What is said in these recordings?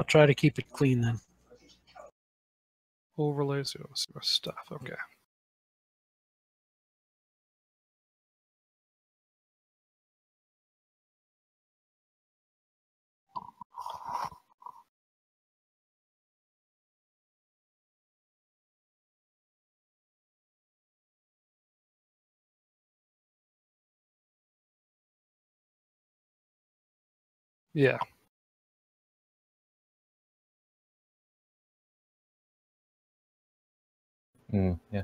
I'll try to keep it clean then. Overlays, oh, stuff. Okay. Yeah. Mm, yeah.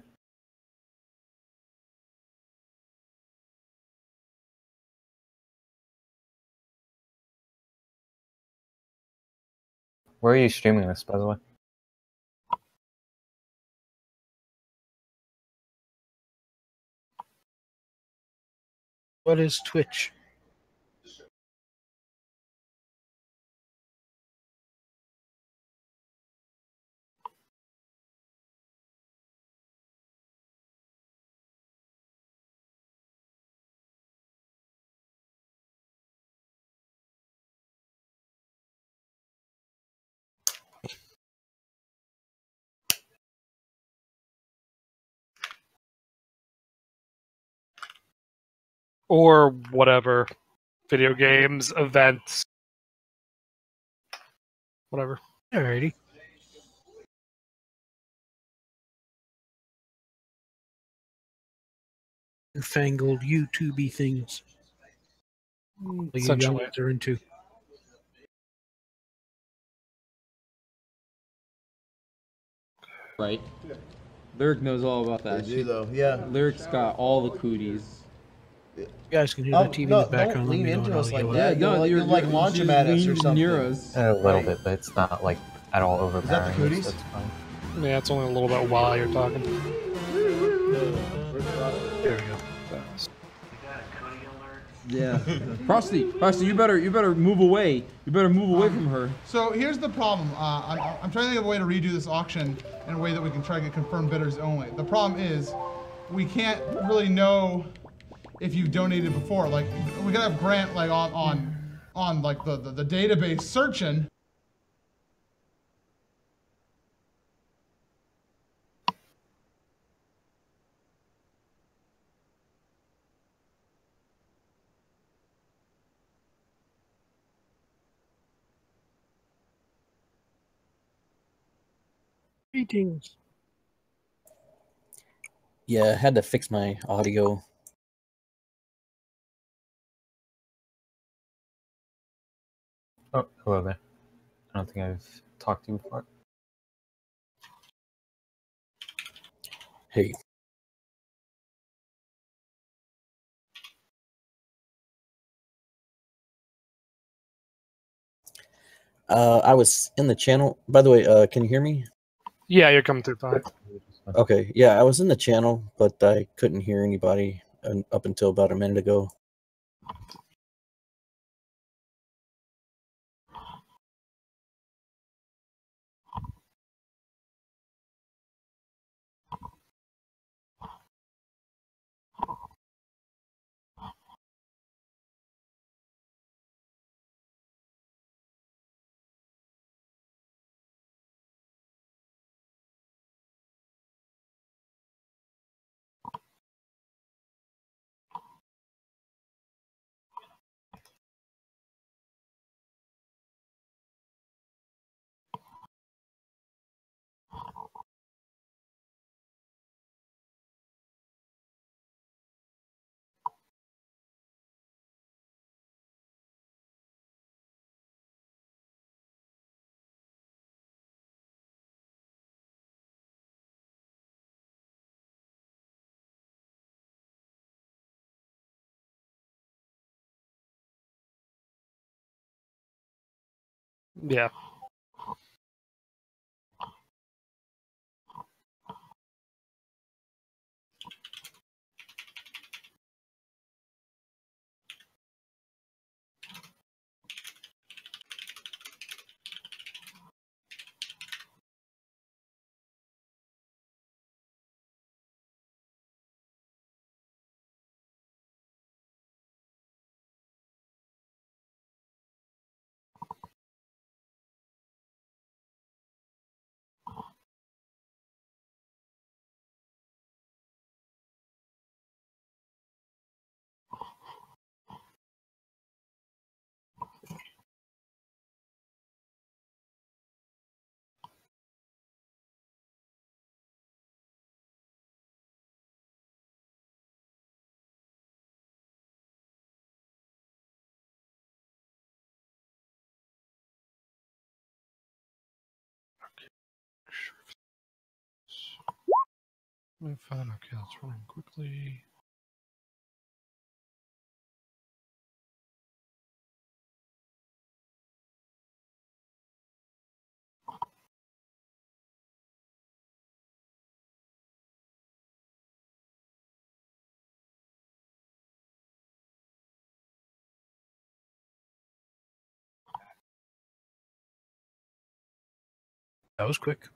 Where are you streaming this, by the way? What is Twitch? Or whatever. Video games, events, whatever. Alrighty. Newfangled YouTubey things. Mm, that you Essentially. youngins are into. Right. Lyric knows all about They that. do though, yeah. Lyric's got all the cooties. You guys can hear Oh, that TV no, in the background. don't lean into us I'll like yell that. at you'll, like- you'll, like, launch just him at us or lean something. Near us. A little bit, but it's not like at all overpowering. the It's- cooties? It's fine. Yeah, it's only a little bit while you're talking. There we go. Yeah. Frosty, Frosty, you better you better move away. You better move away from her. So here's the problem. Uh, I'm, I'm trying to think of a way to redo this auction in a way that we can try to get confirmed bidders only. The problem is, we can't really know if you've donated before. Like, we gotta have Grant like on on on like the, the, the database searching. Greetings. Yeah, I had to fix my audio. Oh, hello there. I don't think I've talked to you before. Hey, uh, I was in the channel. By the way, uh, can you hear me? Yeah, you're coming through fine. Okay, yeah, I was in the channel, but I couldn't hear anybody un- up until about a minute ago. Yeah. Me find okay, let's run quickly. That was quick.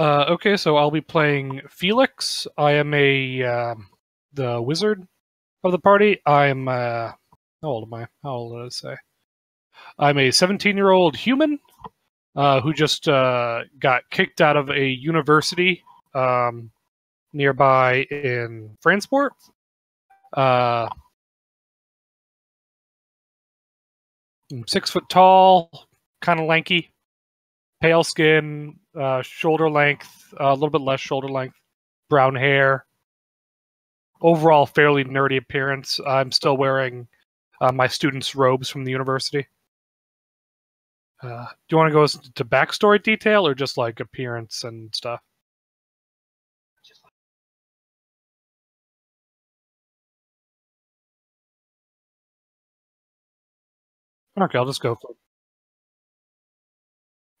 Uh, okay, so I'll be playing Felix. I am a um the wizard of the party. I'm uh, how old am I? How old did I say? I'm a 17 year old human uh, who just uh, got kicked out of a university um, nearby in Fransport. Uh, I'm six foot tall, kind of lanky. Pale skin, uh, shoulder length, uh, a little bit less shoulder length, brown hair. Overall, fairly nerdy appearance. I'm still wearing uh, my students' robes from the university. Uh, do you want to go to backstory detail or just like appearance and stuff? Okay, I'll just go for.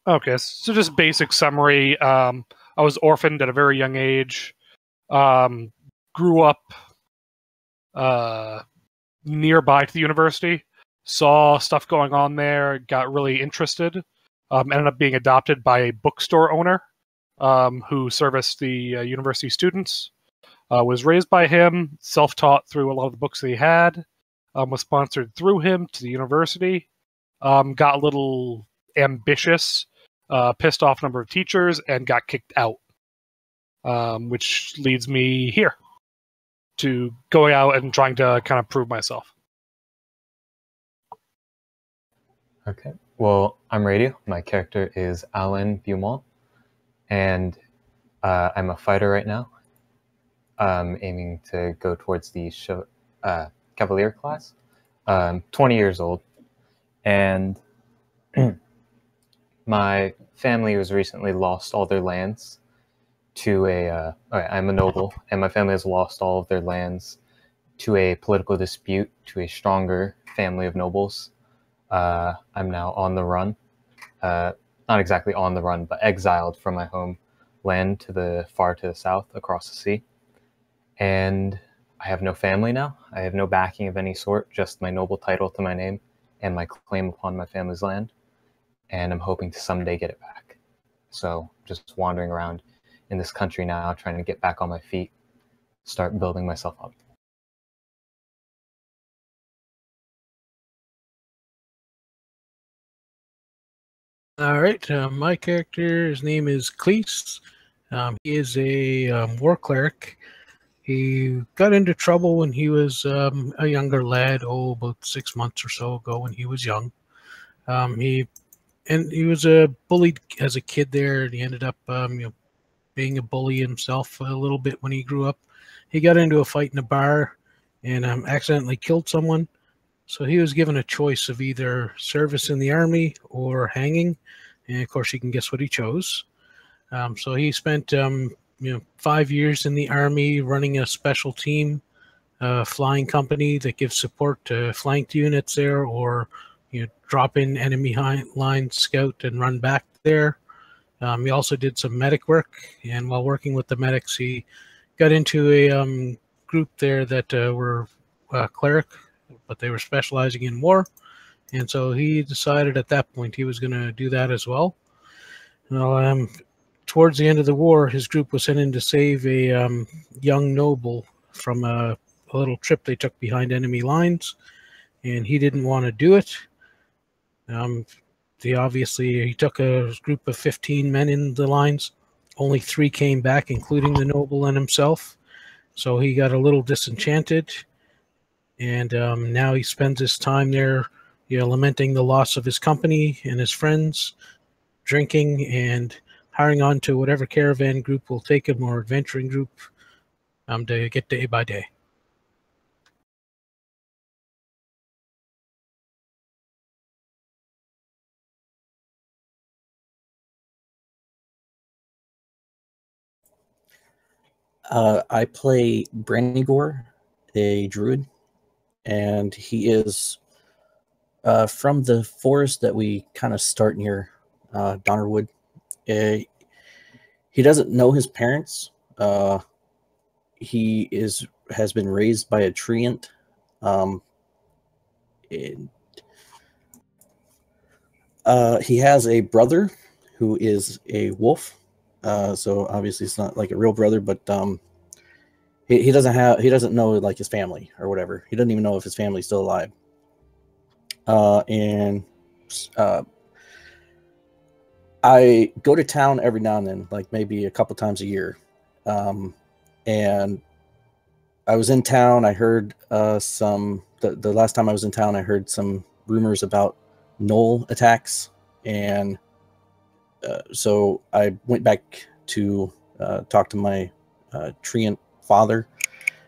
Okay, so just basic summary. Um, I was orphaned at a very young age. Um, grew up uh, nearby to the university. Saw stuff going on there. Got really interested. Um, ended up being adopted by a bookstore owner um, who serviced the uh, university students. Uh, was raised by him, self-taught through a lot of the books that he had. Um, was sponsored through him to the university. Um, got a little ambitious, uh, pissed off number of teachers, and got kicked out. Um, which leads me here to going out and trying to kind of prove myself. Okay. Well, I'm Radio. My character is Alan Beaumont, and uh, I'm a fighter right now. Um, aiming to go towards the uh, Cavalier class. Um, 20 years old, and my family has recently lost all their lands to a. Uh, I'm a noble, and my family has lost all of their lands to a political dispute to a stronger family of nobles. Uh, I'm now on the run. Uh, not exactly on the run, but exiled from my home land to the far to the south across the sea. And I have no family now. I have no backing of any sort, just my noble title to my name and my claim upon my family's land. And I'm hoping to someday get it back. So just wandering around in this country now, trying to get back on my feet, start building myself up. All right, uh, my character, his name is Cleese. Um, he is a um, war cleric. He got into trouble when he was um, a younger lad, oh, about six months or so ago when he was young. Um, he and he was a bullied as a kid there, and he ended up, um, you know, being a bully himself a little bit when he grew up. He got into a fight in a bar and um, accidentally killed someone. So he was given a choice of either service in the army or hanging, and of course, you can guess what he chose. Um, so he spent, um, you know, five years in the army running a special team, uh, flying company that gives support to flanked units there, or you know, drop in enemy line, scout, and run back there. Um, he also did some medic work, and while working with the medics, he got into a um, group there that uh, were uh, cleric but they were specializing in war. And so he decided at that point he was going to do that as well. Well, um, towards the end of the war, his group was sent in to save a um, young noble from a, a little trip they took behind enemy lines, and he didn't want to do it. Um, they obviously he took a group of 15 men in the lines. Only three came back, including the noble and himself. So he got a little disenchanted and um, now he spends his time there, you know, lamenting the loss of his company and his friends, drinking and hiring on to whatever caravan group will take him or adventuring group um, to get day by day. Uh, I play Brandygore, a druid, and he is uh, from the forest that we kind of start near uh, Donnerwood. Uh, he doesn't know his parents. Uh, he is has been raised by a treant. Um, and, uh, he has a brother who is a wolf. Uh, so obviously it's not like a real brother, but um, he, he doesn't have he doesn't know like his family or whatever. He doesn't even know if his family's still alive. Uh, and uh, I go to town every now and then, like maybe a couple times a year. Um, and I was in town. I heard uh, some the, the last time I was in town. I heard some rumors about gnoll attacks, and uh, so I went back to uh, talk to my uh, treant father,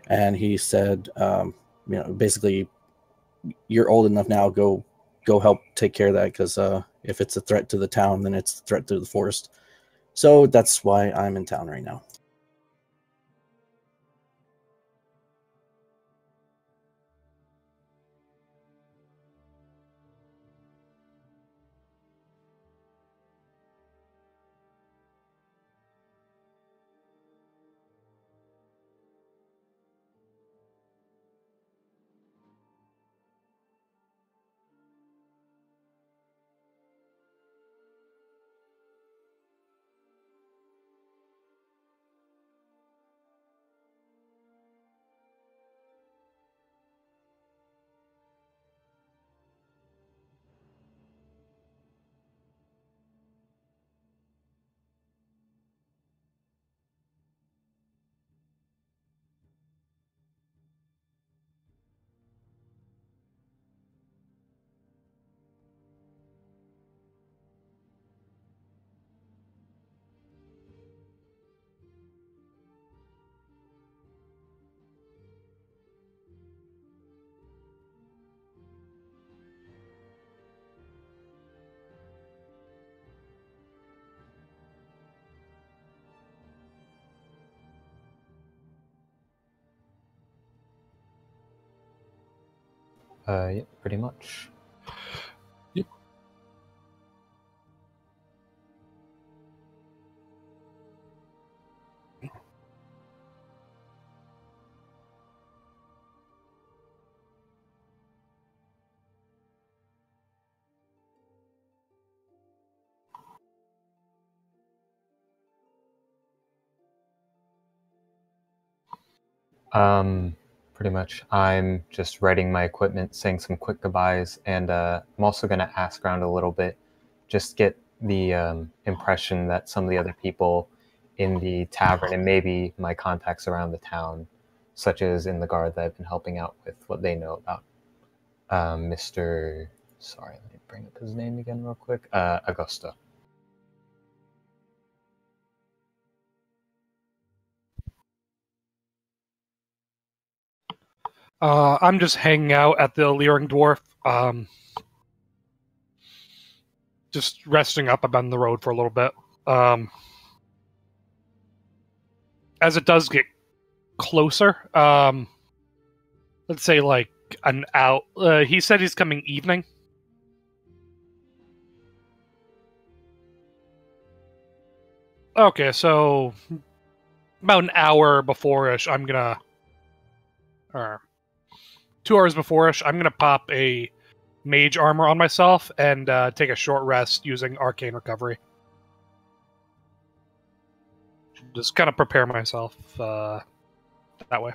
and he said, um, you know, basically, you're old enough now. Go, go help take care of that because uh, if it's a threat to the town, then it's a threat to the forest. So that's why I'm in town right now. Uh, yeah, pretty much. Yep. Um, pretty much. I'm just readying my equipment, saying some quick goodbyes, and uh, I'm also going to ask around a little bit, just get the um, impression that some of the other people in the tavern and maybe my contacts around the town, such as in the guard that I've been helping out with, what they know about um, Mr. Sorry, let me bring up his name again real quick. Uh, Augusta. Uh, I'm just hanging out at the Leering Dwarf, um, just resting up. I've been on the road for a little bit. Um, as it does get closer, um, let's say like an out. Uh, he said he's coming evening. Okay, so about an hour before ish, I'm gonna. Two hours before ish, I'm gonna pop a mage armor on myself and uh, take a short rest using arcane recovery. Just kind of prepare myself uh, that way.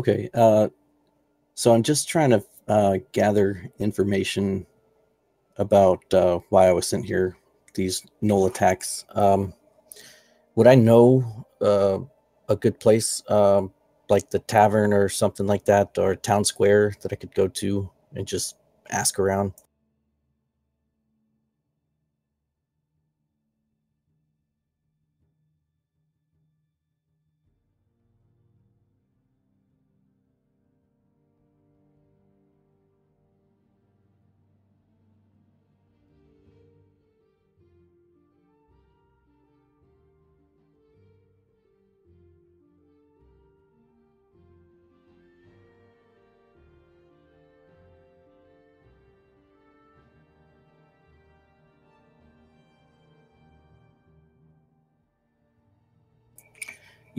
Okay, uh, so I'm just trying to uh, gather information about uh, why I was sent here. These gnoll attacks. Um, would I know uh, a good place, um, like the tavern or something like that, or town square that I could go to and just ask around?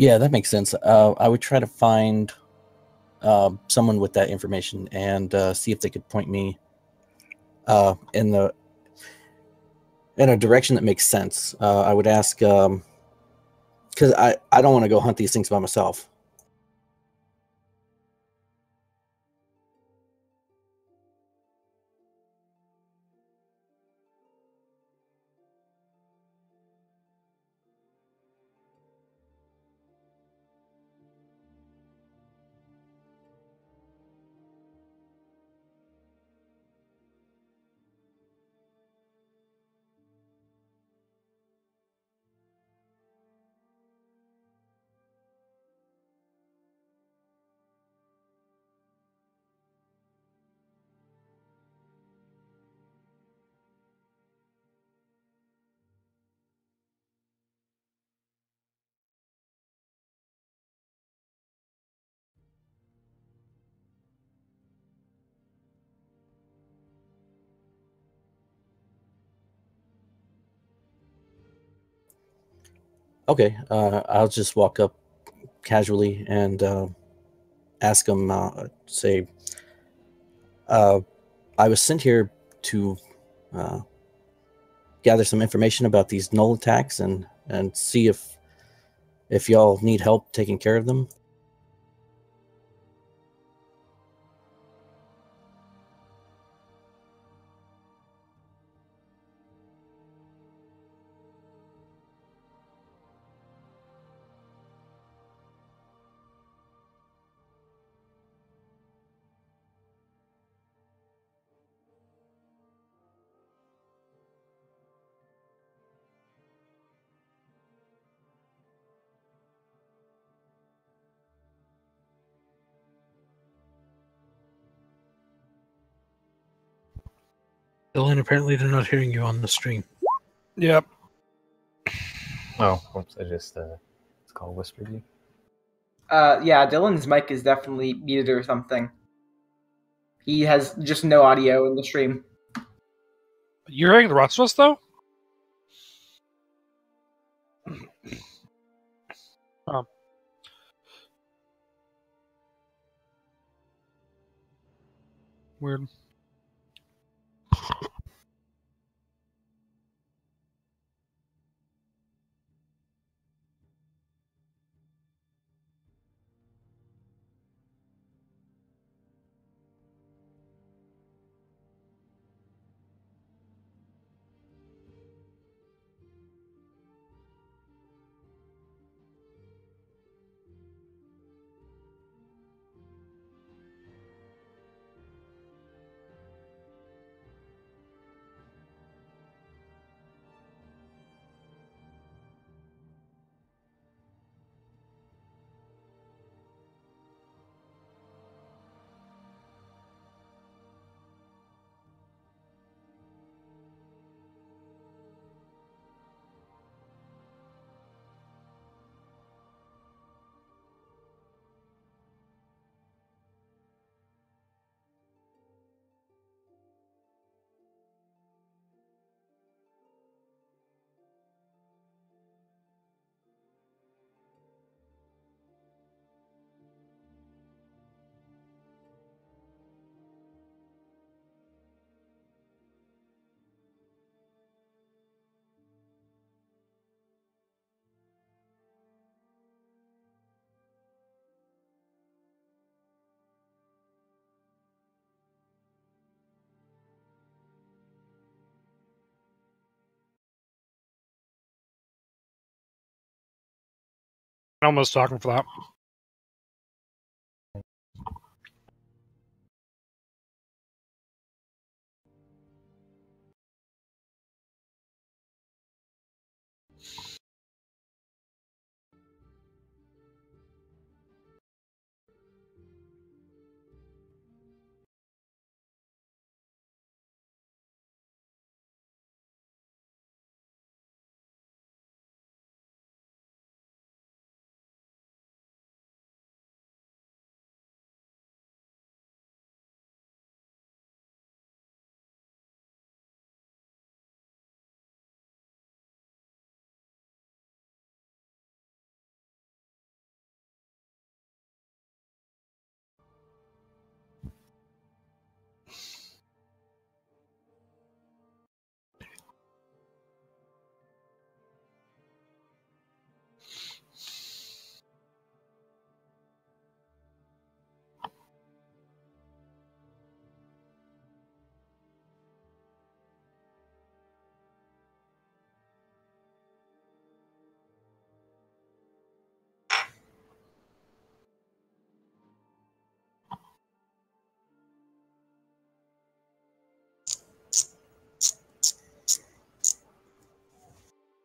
Yeah, that makes sense. Uh, I would try to find uh, someone with that information and uh, see if they could point me uh, in the in a direction that makes sense. Uh, I would ask because I I don't want to go hunt these things by myself. Okay, uh, I'll just walk up casually and uh, ask him. Uh, say, uh, I was sent here to uh, gather some information about these gnoll attacks and and see if if y'all need help taking care of them. Dylan, apparently they're not hearing you on the stream. Yep. Oh, whoops! I just uh, it's called whispered you. Uh, yeah, Dylan's mic is definitely muted or something. He has just no audio in the stream. You're hearing the rest of us though? Um. Weird. Almost talking for that.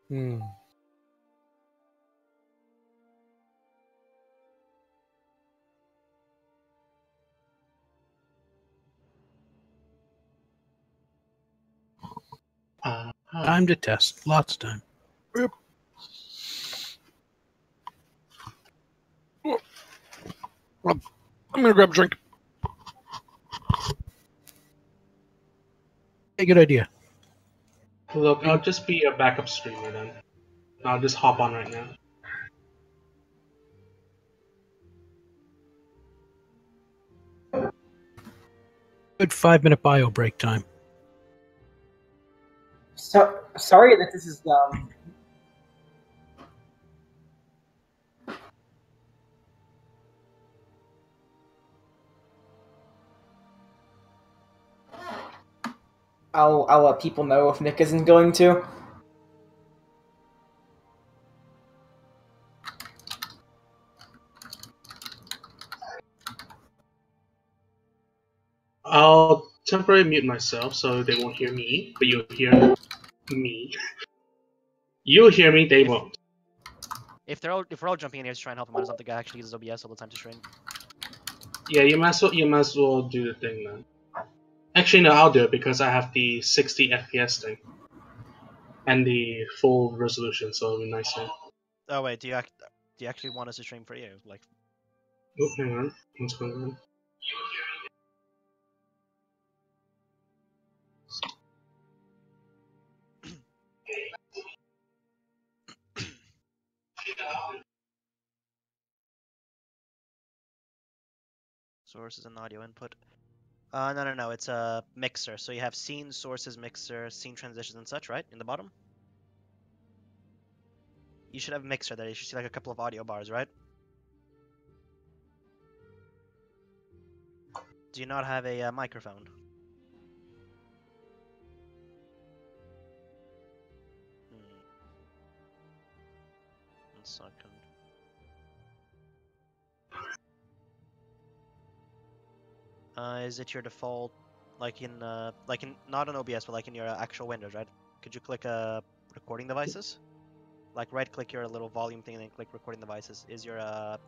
Hmm. Uh, Time to test. Lots of time. I'm gonna grab a drink. Hey, good idea. Look, I'll just be a backup streamer then. I'll just hop on right now. Good five minute bio break time. So sorry that this is um. I'll I'll let people know if Nick isn't going to. I'll temporarily mute myself so they won't hear me, but you'll hear me. You'll hear me, they won't. If they're all if we're all jumping in here to try and help him out, it's not the guy actually uses OBS all the time to stream. Yeah, you might as well you might as well do the thing then. Actually no, I'll do it because I have the 60 FPS thing. And the full resolution, so it'll be nicer. Oh wait, do you act do you actually want us to stream for you? Like Oh, hang on. What's going on? sources and audio input. Uh no no no, it's a mixer. So you have scene, sources, mixer, scene transitions and such, right? In the bottom? You should have a mixer there. You should see like a couple of audio bars, right? Do you not have a uh, microphone? Uh, is it your default, like in, uh, like in, not on OBS, but like in your actual Windows, right? Could you click uh, recording devices? Like right click your little volume thing and then click recording devices. Is your, uh,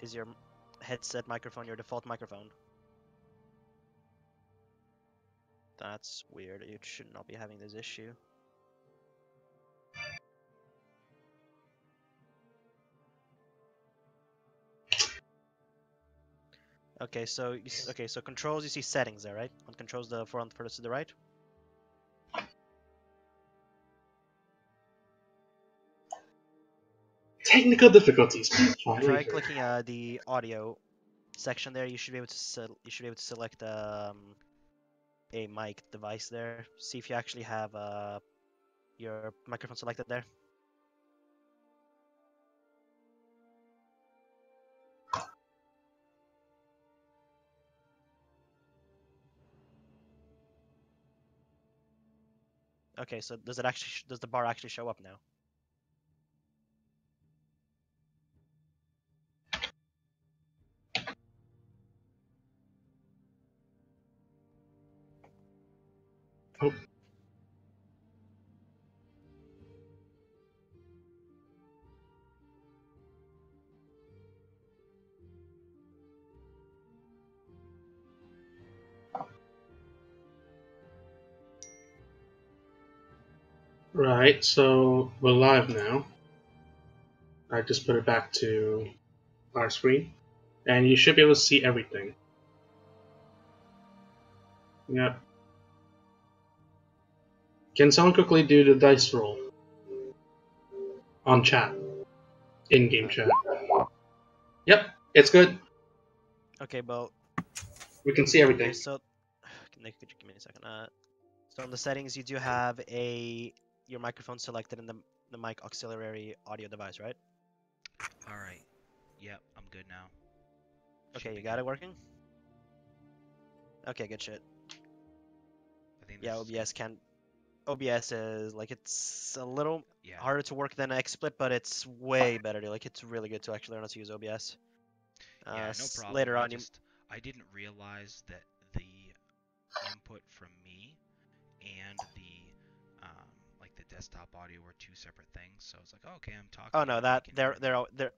is your headset microphone your default microphone? That's weird. You should not be having this issue. Okay, so you s- okay, so controls you see settings there, right? On controls the front furthest to the right. Technical difficulties. Try Try later. clicking uh, the audio section there. You should be able to you should be able to select um, a mic device there. See if you actually have uh, your microphone selected there. Okay, so does it actually does the bar actually show up now? Oh. Right, so we're live now. I just put it back to our screen, and you should be able to see everything. Yep. Can someone quickly do the dice roll on chat, in-game chat? Yep, it's good. Okay, well, We can see everything. Okay, so could you give me a second? Uh, so in the settings, you do have a your microphone selected in the the mic auxiliary audio device, right? All right. Yep, I'm good now. Okay, you got good. it working. Okay, good shit. I think Yeah, OBS can. OBS is like it's a little Yeah. harder to work than XSplit, but it's way better. to- Like it's really good to actually learn how to use OBS. Uh, yeah, no problem. Later I on, you I didn't realize that the input from me and the desktop audio were two separate things. So it's like, oh, okay, I'm talking. Oh no, that they're they're al- they're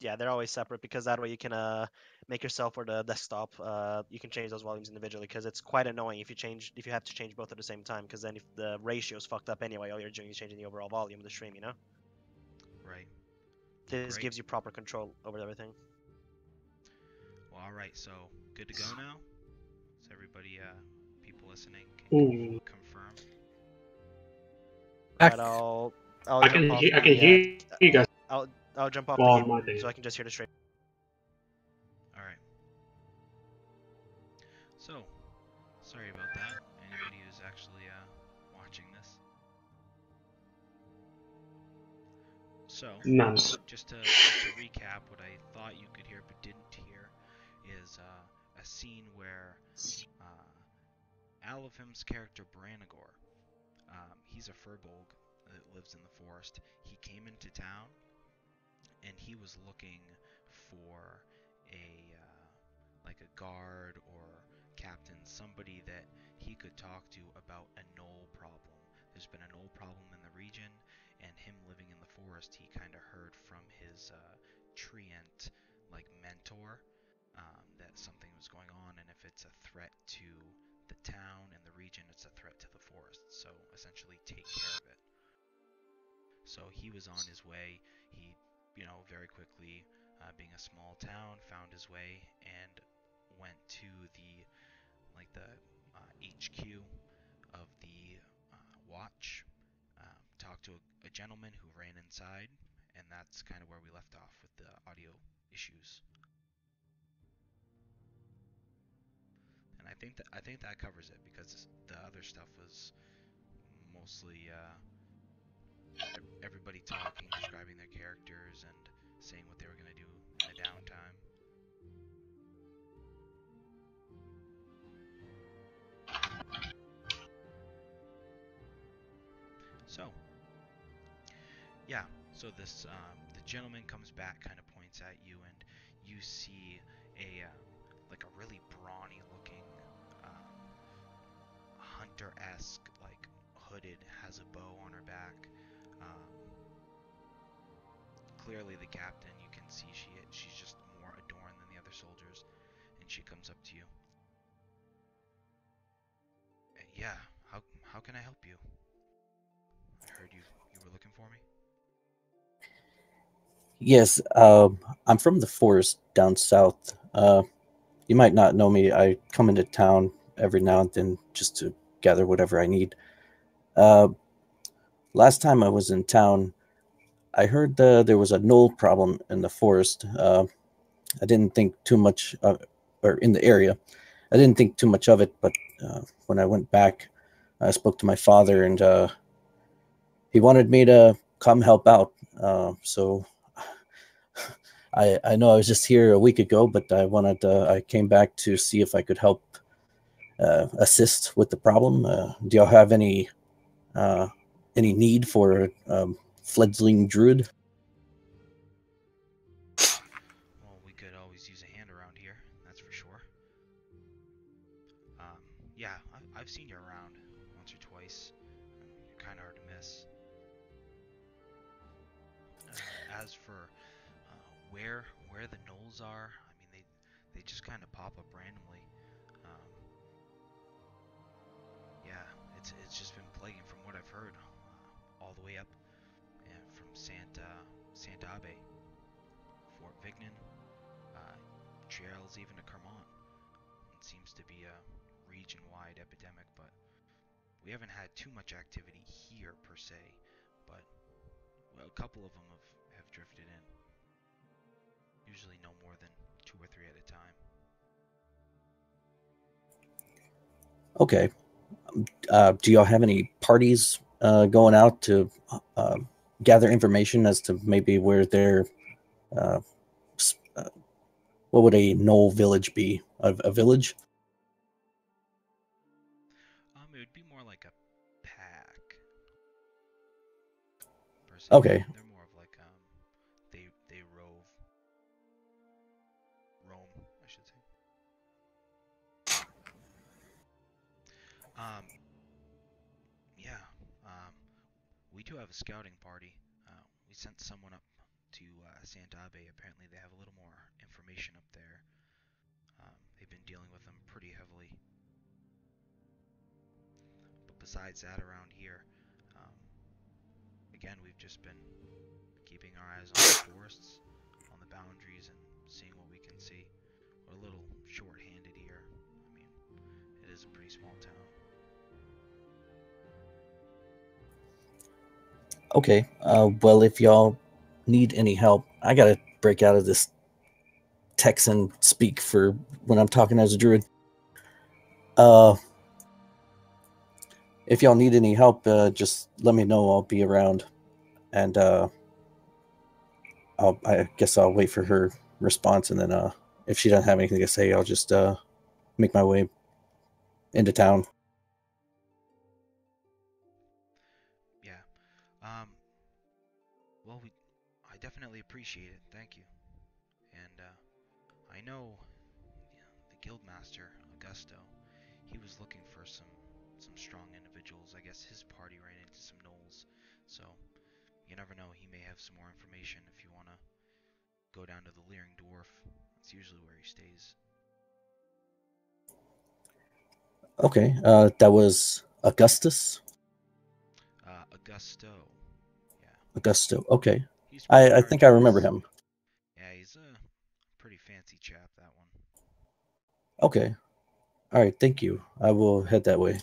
yeah they're always separate because that way you can uh make yourself or the desktop uh you can change those volumes individually because it's quite annoying if you change if you have to change both at the same time because then if the ratio's fucked up anyway all you're doing is changing the overall volume of the stream you know Right. this Great. gives you proper control over everything Well, all right. So good to go now. Is everybody, uh, people listening, can Ooh. Confirm? Back. but I'll I'll I jump can off he- I the, can uh, hear you guys. I'll I'll jump off Well, the game so I can just hear the stream All right. So, sorry about that. Anybody who's actually uh, watching this. So, None. just to, just to recap, what I thought you could hear but didn't hear is uh, a scene where uh, Alevim's character Branagor, um, he's a furbolg that lives in the forest. He came into town and he was looking for a uh, like a guard or captain, somebody that he could talk to about a gnoll problem. There's been a gnoll problem in the region, and him living in the forest, he kind of heard from his uh, treant like mentor um, that something was going on, and if it's a threat to the town and the region, it's a threat to the forest. So essentially, take care of it. So he was on his way. He, you know, very quickly, uh, being a small town, found his way and went to the like the uh, HQ of the uh, watch. Um, talked to a, a gentleman who ran inside, and that's kind of where we left off with the audio issues. And I think that I think that covers it because the other stuff was mostly uh, everybody talking, describing their characters, and saying what they were gonna do in the downtime. So, yeah. So this um, the gentleman comes back, kind of points at you, and you see a um, like a really brawny looking hunter-esque, like hooded, has a bow on her back. Um, clearly the captain. You can see she she's just more adorned than the other soldiers, and she comes up to you. "Uh, Yeah. How how can I help you? I heard you you were looking for me. Yes, um, I'm from the forest down south. Uh, you might not know me. I come into town every now and then just to gather whatever I need. Uh, last time I was in town, I heard uh, there was a gnoll problem in the forest. Uh, I didn't think too much, of, or in the area. I didn't think too much of it, but uh, when I went back, I spoke to my father, and uh, he wanted me to come help out. Uh, so I I know I was just here a week ago, but I wanted uh, I came back to see if I could help uh, assist with the problem. Uh, do y'all have any uh, any need for um, fledgling druid? Epidemic, but we haven't had too much activity here per se. But well, a couple of them have, have drifted in. Usually no more than two or three at a time. Okay. Um, Uh, do y'all have any parties uh, going out to uh, gather information as to maybe where their uh, uh, what would a gnoll village be? A, a village? Se. Okay. They're more of like um, they they rove, roam, I should say. Um, yeah. Um, we do have a scouting party. Uh, we sent someone up to uh, Santabe. Apparently, they have a little more information up there. Um, they've been dealing with them pretty heavily. But besides that, around here, again, we've just been keeping our eyes on the forests, on the boundaries, and seeing what we can see. We're a little short-handed here. I mean, it is a pretty small town. Okay. Uh, well, if y'all need any help, I gotta break out of this Texan speak for when I'm talking as a druid. Uh, if y'all need any help, uh, just let me know. I'll be around, and uh, I'll. I guess I'll wait for her response, and then uh, if she doesn't have anything to say, I'll just uh, make my way into town. Yeah. Um. Well, we, I definitely appreciate it. Thank you. And uh, I know the guildmaster Augusto. He was looking for some some strong individuals. I guess his party ran into some gnolls. So you never know. He may have some more information if you want to go down to the Leering Dwarf. That's usually where he stays. Okay. Uh, that was Augustus. Uh, Augusto. Yeah. Augusto. Okay. I, I think I remember him. Yeah, he's a pretty fancy chap. That one. Okay. All right. Thank you. I will head that way.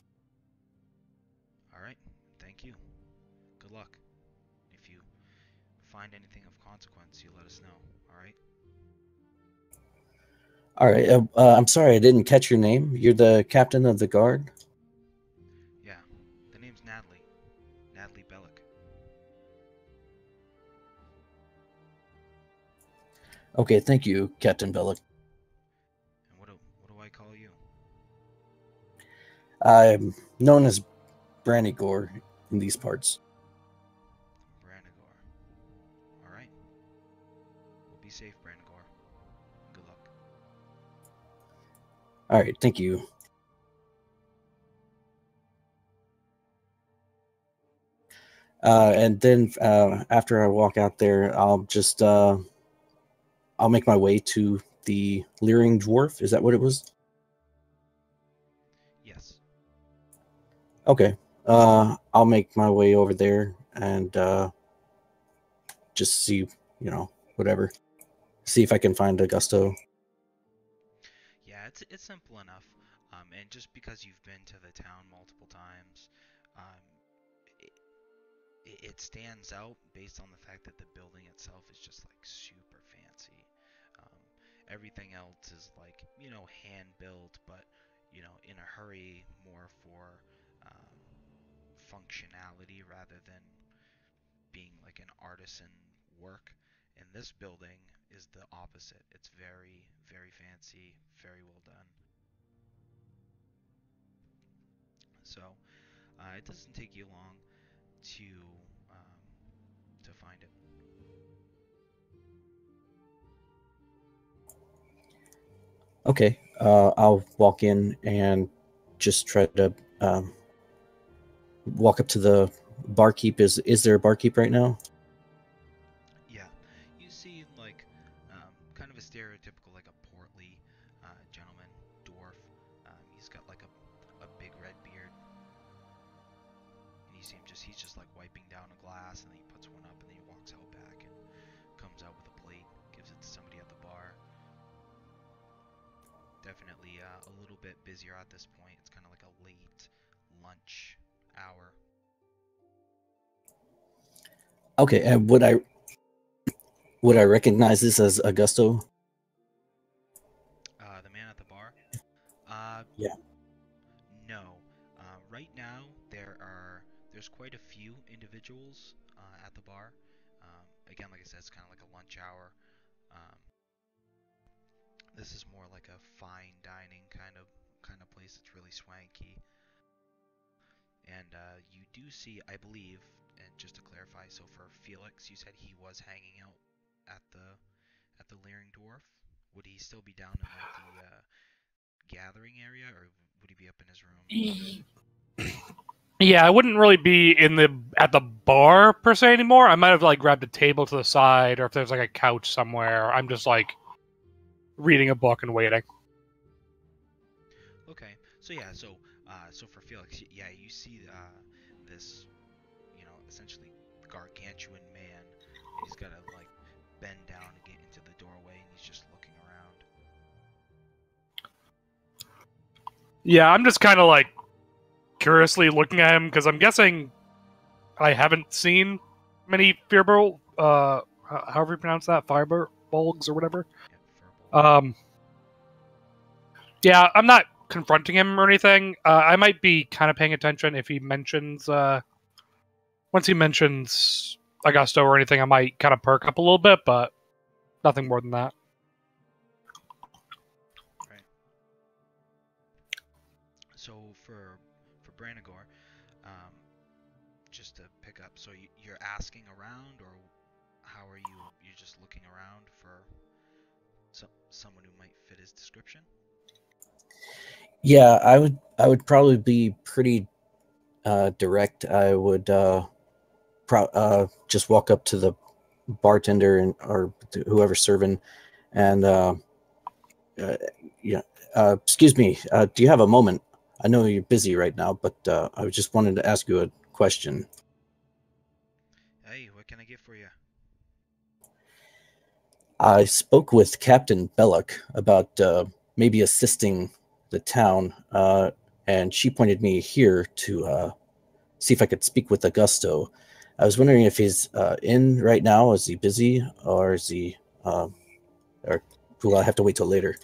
All right. Uh, uh, I'm sorry I didn't catch your name. You're the captain of the guard. Yeah. The name's Natalie. Natalie Bellick. Okay. Thank you, Captain Bellick. And what do what do I call you? I'm known as Brandygore in these parts. All right. Thank you. Uh, and then uh, after I walk out there, I'll just uh, I'll make my way to the Leering Dwarf. Is that what it was? Yes. Okay. Uh, I'll make my way over there and uh, just see, you know, whatever. See if I can find Augusto. It's it's simple enough. Um, and just because you've been to the town multiple times, um, it, it it stands out based on the fact that the building itself is just like super fancy. Um, everything else is like you know hand built, but you know in a hurry, more for um, functionality rather than being like an artisan work. And this building is the opposite. It's very, very fancy, very well done. So uh, it doesn't take you long to um, to find it. Okay. Uh, I'll walk in and just try to um, walk up to the barkeep. Is is there a barkeep right now? Okay. And would I would I recognize this as Augusto? And uh, you do see, I believe, and just to clarify, so for Felix, you said he was hanging out at the at the Leering Dwarf. Would he still be down in like the uh, gathering area, or would he be up in his room? Yeah, I wouldn't really be in the at the bar per se anymore. I might have like grabbed a table to the side, or if there's like a couch somewhere, I'm just like reading a book and waiting. Okay, so yeah, so uh, so for Felix, yeah, you see uh, this, you know, essentially gargantuan man. He's got to like bend down to get into the doorway, and he's just looking around. Yeah, I'm just kind of like curiously looking at him because I'm guessing I haven't seen many Firebol, uh, however you pronounce that, fiber bulgs or whatever. Um, yeah, I'm not confronting him or anything. Uh, I might be kind of paying attention if he mentions, uh, once he mentions Augusto or anything, I might kind of perk up a little bit, but nothing more than that. So for for Branagor, um, just to pick up, so you, you're asking around, or how are you? You're just looking around for some someone who might fit his description. Yeah, I would I would probably be pretty uh, direct. I would uh, pro- uh, just walk up to the bartender and or whoever's serving, and uh, uh, yeah, uh, excuse me. Uh, do you have a moment? I know you're busy right now, but uh, I just wanted to ask you a question. Hey, what can I get for you? I spoke with Captain Bellick about uh, maybe assisting the town, uh, and she pointed me here to uh, see if I could speak with Augusto. I was wondering if he's uh, in right now. Is he busy, or is he, uh, or will I have to wait till later?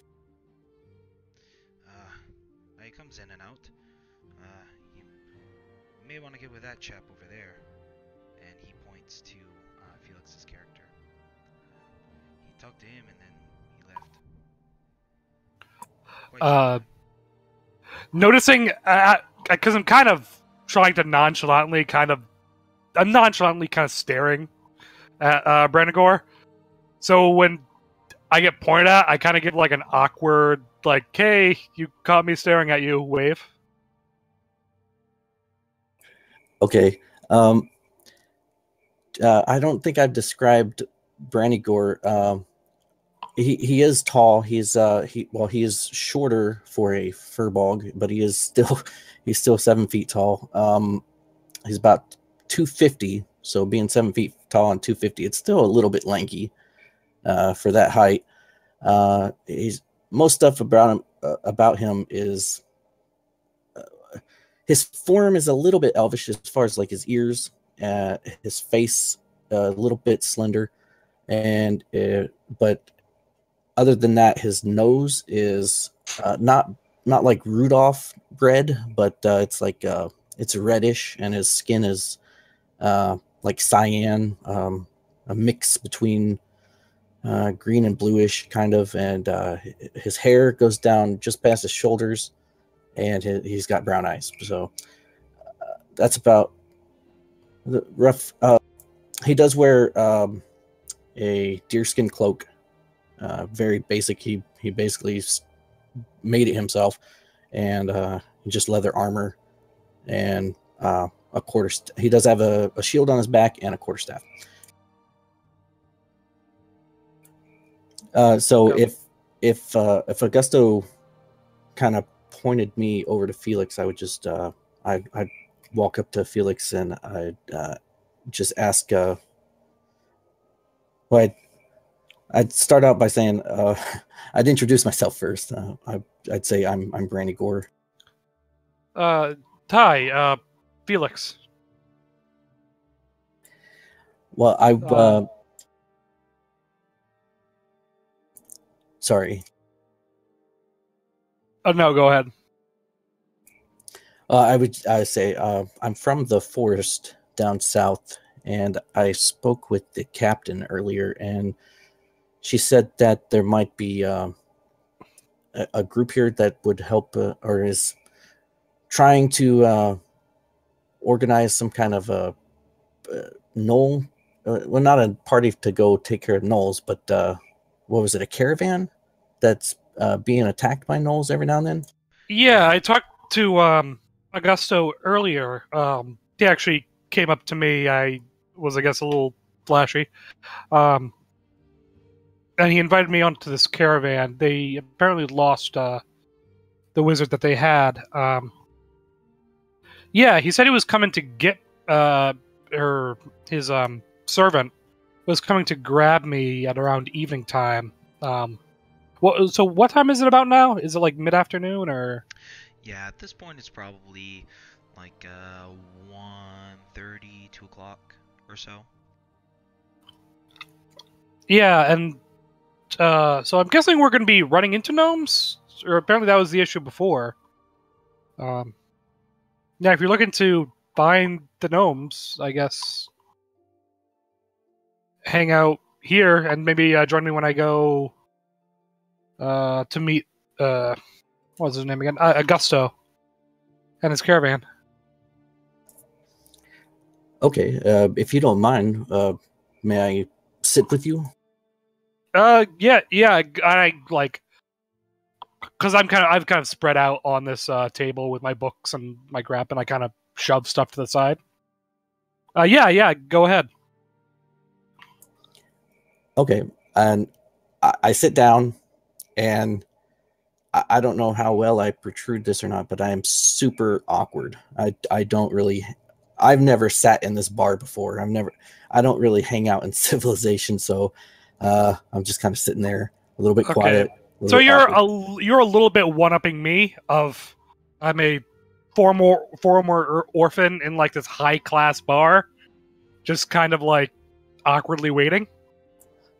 Uh, he comes in and out. Uh, you may want to get with that chap over there. And he points to uh, Felix's character. He talked to him and then he left. Quite Uh, noticing, because I'm kind of trying to nonchalantly kind of, I'm nonchalantly kind of staring at uh, Branagor. So when I get pointed at, I kind of give like an awkward, like, "Hey, you caught me staring at you." Wave. Okay. Um, uh, I don't think I've described Branagor. Um, he he is tall. He's uh he well he is shorter for a furbog, but he is still he's still seven feet tall. Um, he's about two fifty. So being seven feet tall and two fifty, it's still a little bit lanky uh, for that height. Uh, he's most stuff about him uh, about him is uh, his form is a little bit elvish as far as like his ears, uh, his face a little bit slender, and uh, but other than that, his nose is uh, not not like Rudolph red, but uh, it's like uh, it's reddish, and his skin is uh, like cyan, um, a mix between uh, green and bluish, kind of. And uh, his hair goes down just past his shoulders, and he, he's got brown eyes. So that's about the rough. He does wear um, a deerskin cloak, uh, very basic. He he basically made it himself, and uh, just leather armor, and uh, a quarter. He does have a, a shield on his back and a quarterstaff. Uh, so Okay. if if uh, if Augusto kind of pointed me over to Felix, I would just uh, I I'd walk up to Felix and I'd uh, just ask. Uh, well, I'd, I'd start out by saying uh, I'd introduce myself first. Uh, I, I'd say I'm I'm Brandy Gore. Uh, Ty, uh, Felix. Well, I Uh, uh, sorry. Oh no, go ahead. Uh, I would I would say uh, I'm from the forest down south, and I spoke with the captain earlier, and she said that there might be uh, a, a group here that would help uh, or is trying to uh, organize some kind of a, uh gnoll. Uh, well, not a party to go take care of gnolls, but uh, what was it? A caravan that's being attacked by gnolls every now and then. Yeah, I talked to um Augusto earlier. Um, he actually came up to me. I was, I guess, a little flashy. Um, and he invited me onto this caravan. They apparently lost uh, the wizard that they had. Um, yeah, he said he was coming to get uh, or his um, servant was coming to grab me at around evening time. Um, what, so what time is it about now? Is it like mid afternoon or? Yeah, at this point it's probably like uh, 1.30, 2 o'clock or so. Yeah, and uh, so I'm guessing we're going to be running into gnomes, or apparently that was the issue before. Um, now, if you're looking to find the gnomes, I guess hang out here and maybe uh, join me when I go uh, to meet uh, what was his name again? Uh, Augusto and his caravan. Okay, uh, if you don't mind, uh, may I sit with you? Uh, yeah, yeah. I, like because I'm kind of I've kind of spread out on this uh, table with my books and my grap, and I kind of shove stuff to the side. Uh, yeah, yeah. Go ahead. Okay, and I, I sit down, and I, I don't know how well I protrude this or not, but I am super awkward. I I don't really. I've never sat in this bar before. I've never. I don't really hang out in civilization, so uh, I'm just kind of sitting there a little bit Okay. quiet. a So little you're awkward. a you're a little bit one upping me of I'm a former former orphan in like this high class bar, just kind of like awkwardly waiting.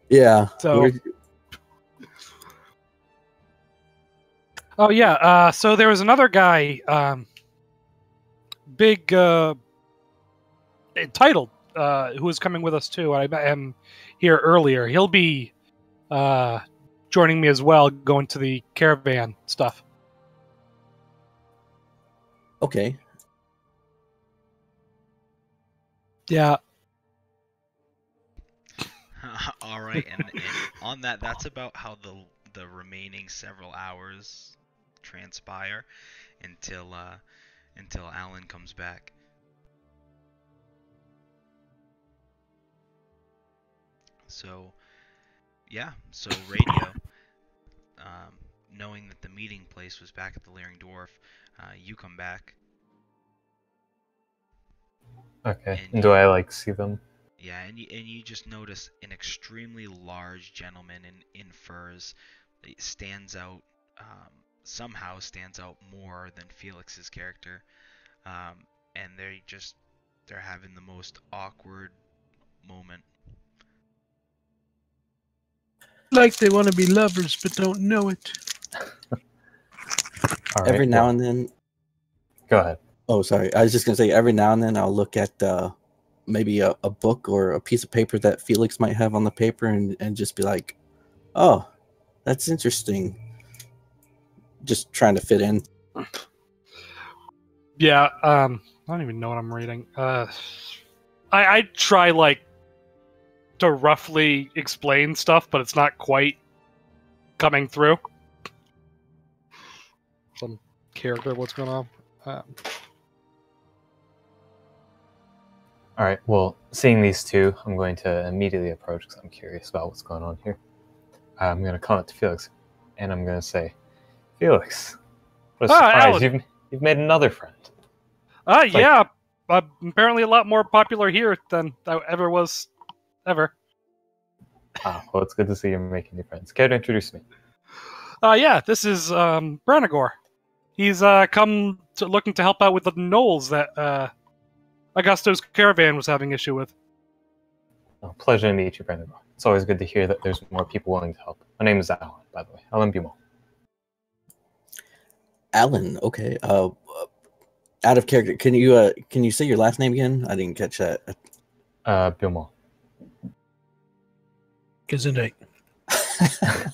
yeah. So we're- oh yeah, uh, so there was another guy, um, big uh, entitled, uh, who was coming with us too. I met him here earlier. He'll be uh, joining me as well, going to the caravan stuff. okay. Yeah, All right, and, and on that, that's about how the the remaining several hours transpire until uh, until Alan comes back. So, yeah, so radio, um, knowing that the meeting place was back at the Leering Dwarf, uh, you come back. Okay. And Do I like see them? Yeah, and you, and you just notice an extremely large gentleman in, in furs that stands out, um, somehow stands out more than Felix's character. Um, and they just, they're having the most awkward moment. Like they want to be lovers but don't know it. All every now well, and then. Go ahead. Oh, sorry. I was just gonna say every now and then I'll look at uh, maybe a, a book or a piece of paper that Felix might have on the paper and, and just be like, "Oh, that's interesting." Just trying to fit in. Yeah, um, I don't even know what I'm reading. Uh, I I try like to roughly explain stuff, but it's not quite coming through. Some character, what's going on? Um, All right. Well, seeing these two, I'm going to immediately approach because I'm curious about what's going on here. I'm going to come up to Felix, and I'm going to say, "Felix, what a Ah, surprise! Alan. You've you've made another friend." uh, like- yeah, uh, apparently a lot more popular here than I ever was, ever. Ah, well, it's good to see you're making new friends. Care to introduce me? Uh, yeah, this is um, Branagor. He's uh, come to, looking to help out with the gnolls that uh, Augusto's caravan was having issue with. Oh, pleasure to meet you, Brandon. It's always good to hear that there's more people willing to help. My name is Alan, by the way, Alan Beaumont. Alan, okay. Uh, out of character, can you uh, can you say your last name again? I didn't catch that. Uh, Beaumont. Gesundheit.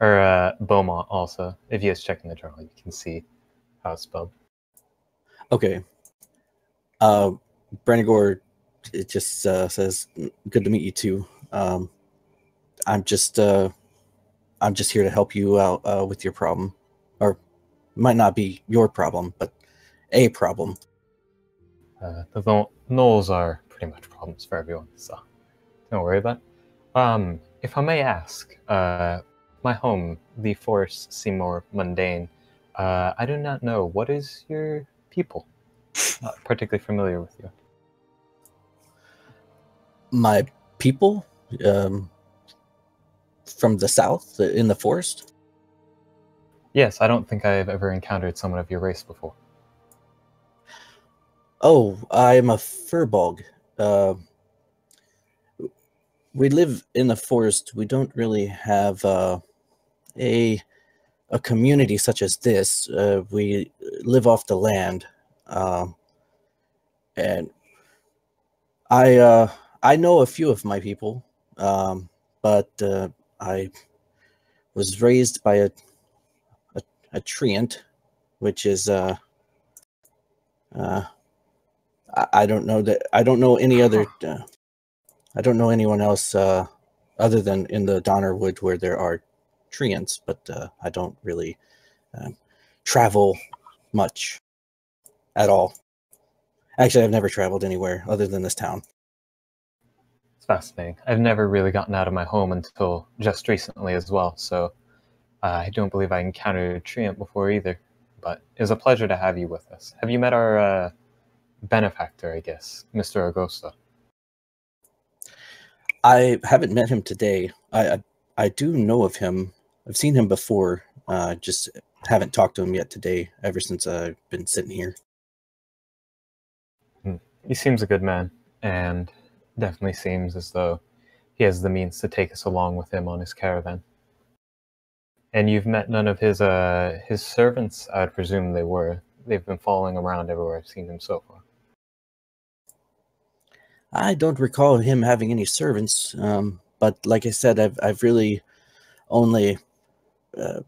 Or uh, Beaumont also. If you guys check in the journal, you can see how it's spelled. Okay. Uh, Branagor, it just uh, says, "Good to meet you too." Um, I'm just, uh, I'm just here to help you out uh, with your problem, or might not be your problem, but a problem. Uh, the kno- gnolls are pretty much problems for everyone, so don't worry about. it. Um, if I may ask, uh, my home, the forest, seem more mundane. Uh, I do not know what is your people. Not particularly familiar with you. My people um, from the south uh, in the forest. Yes, I don't think I've ever encountered someone of your race before. Oh, I'm a furbog. Uh, we live in the forest. We don't really have uh, a a community such as this. Uh, we live off the land, um, and I uh, I know a few of my people, um, but uh, I was raised by a a, a treant, which is uh, uh, I, I don't know that I don't know any other. I don't know anyone else uh, other than in the Donnerwood where there are treants, but uh, I don't really um, travel much at all. Actually, I've never traveled anywhere other than this town. It's fascinating. I've never really gotten out of my home until just recently as well, so uh, I don't believe I encountered a treant before either. But it was a pleasure to have you with us. Have you met our uh, benefactor, I guess, Mr. Augusto? I haven't met him today. I I, I do know of him. I've seen him before. Uh, just haven't talked to him yet today. Ever since I've been sitting here. He seems a good man, and definitely seems as though he has the means to take us along with him on his caravan. And you've met none of his uh his servants, I'd presume they were. They've been following around everywhere I've seen him so far. I don't recall him having any servants. Um, but like I said, I've I've really only uh,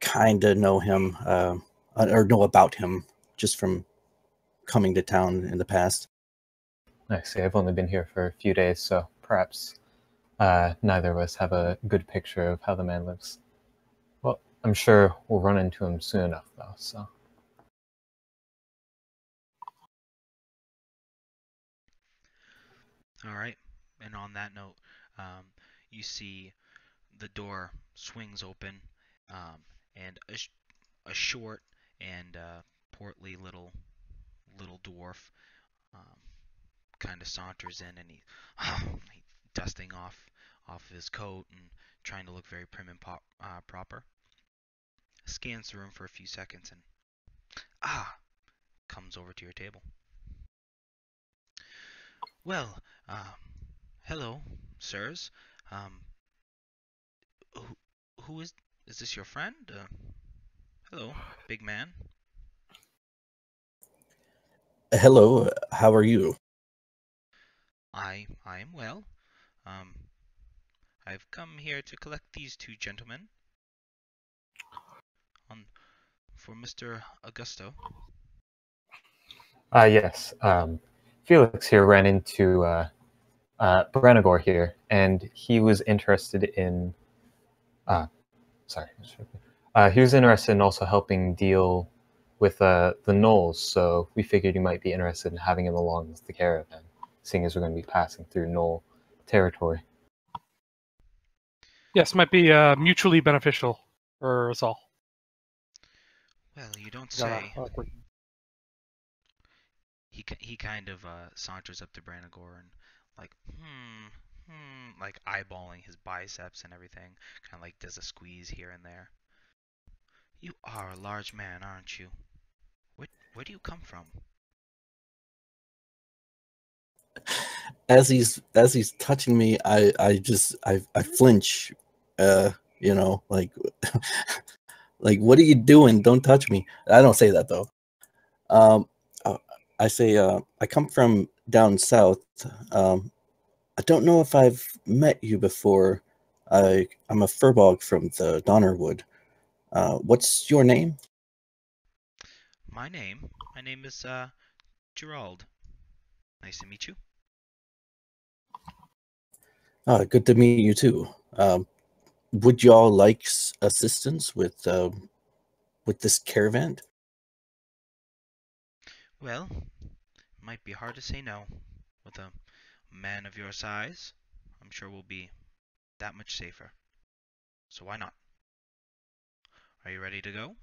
kind of know him uh, or know about him just from coming to town in the past. I see. I've only been here for a few days, so perhaps uh, neither of us have a good picture of how the man lives. Well, I'm sure we'll run into him soon enough, though. So, All right. And on that note, um, you see the door swings open, um, and a, sh- a short and uh, portly little little dwarf um, kind of saunters in, and he, he dusting off off his coat and trying to look very prim and pop, uh, proper. Scans the room for a few seconds and ah, comes over to your table. Well, um, hello, sirs. Um, who, who is is this your friend? Uh, hello, big man. Hello, how are you? I I am well. Um, I've come here to collect these two gentlemen. On for Mr. Augusto. uh, yes, um, Felix here ran into uh, uh, Branagor here, and he was interested in. Uh, sorry, uh, he was interested in also helping deal with uh, the Gnolls, so we figured you might be interested in having him along with the caravan, seeing as we're going to be passing through Gnoll territory. Yes, might be uh, mutually beneficial for us all. Well, you don't say. awkward. He he kind of uh, saunters up to Branagor and like hmm hmm like eyeballing his biceps and everything, kind of like does a squeeze here and there. You are a large man, aren't you? Where where do you come from? As he's as he's touching me, I I just I I flinch. Uh, you know, like like what are you doing? Don't touch me. I don't say that though. Um, I say uh, I come from down south. Um, I don't know if I've met you before. I I'm a furbog from the Donnerwood. Uh, what's your name? My name my name is uh Gerald. Nice to meet you. Uh, good to meet you too. Um, would y'all like assistance with um, with this caravan? Well, might be hard to say no. With a man of your size, I'm sure we'll be that much safer. So why not? Are you ready to go?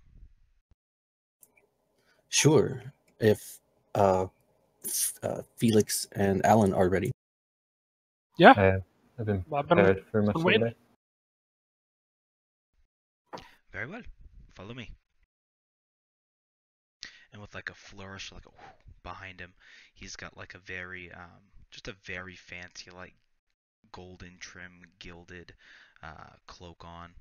Sure, if uh, uh, Felix and Alan are ready. Yeah, I, I've been Well, I've been- prepared for much been of the waiting. day. Very well. Follow me. And with like a flourish, like a behind him, he's got like a very, um, just a very fancy, like golden trim, gilded uh, cloak on.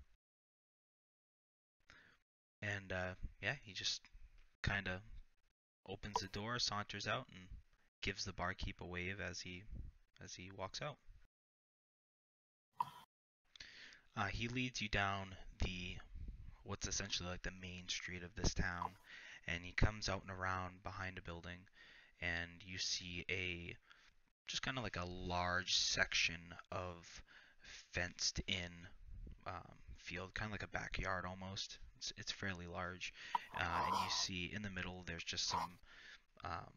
And uh, yeah, he just kind of opens the door, saunters out, and gives the barkeep a wave as he as he walks out. Uh, he leads you down the what's essentially like the main street of this town, and he comes out and around behind a building, and you see a just kind of like a large section of fenced in um, field, kind of like a backyard almost. It's, it's fairly large, uh, and you see in the middle there's just some um,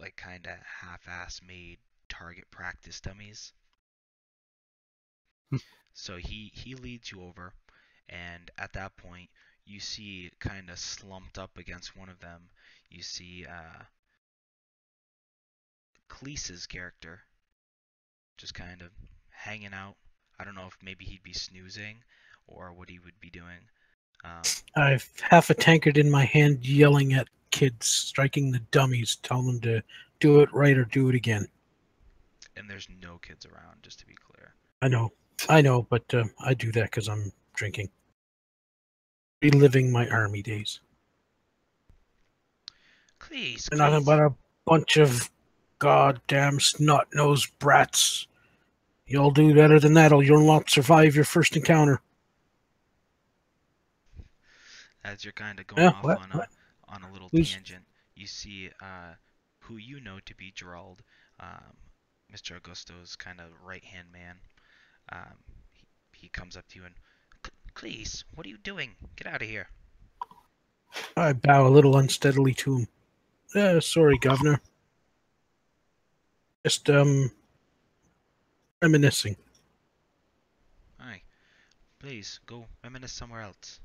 like kind of half-ass made target practice dummies. so he he leads you over, and at that point you see kind of slumped up against one of them. You see uh, Cleese's character just kind of hanging out. I don't know if maybe he'd be snoozing or what he would be doing. Um, I've half a tankard in my hand, yelling at kids, striking the dummies, telling them to do it right or do it again. and there's no kids around, just to be clear. I know, I know, but uh, I do that because I'm drinking, reliving my army days. Cleese, They're nothing but a bunch of goddamn snot-nosed brats. You'll do better than that, or you'll not survive your first encounter. as you're kind of going Yeah, off what- on a what? on a little Who's- tangent, you see uh, who you know to be Gerald, um, Mr. Augusto's kind of right hand man. Um, he, he comes up to you and, "C- Cleese, what are you doing? Get out of here. I bow a little unsteadily to him. Uh, sorry, Governor. Just, um, reminiscing. Aye, please go reminisce somewhere else.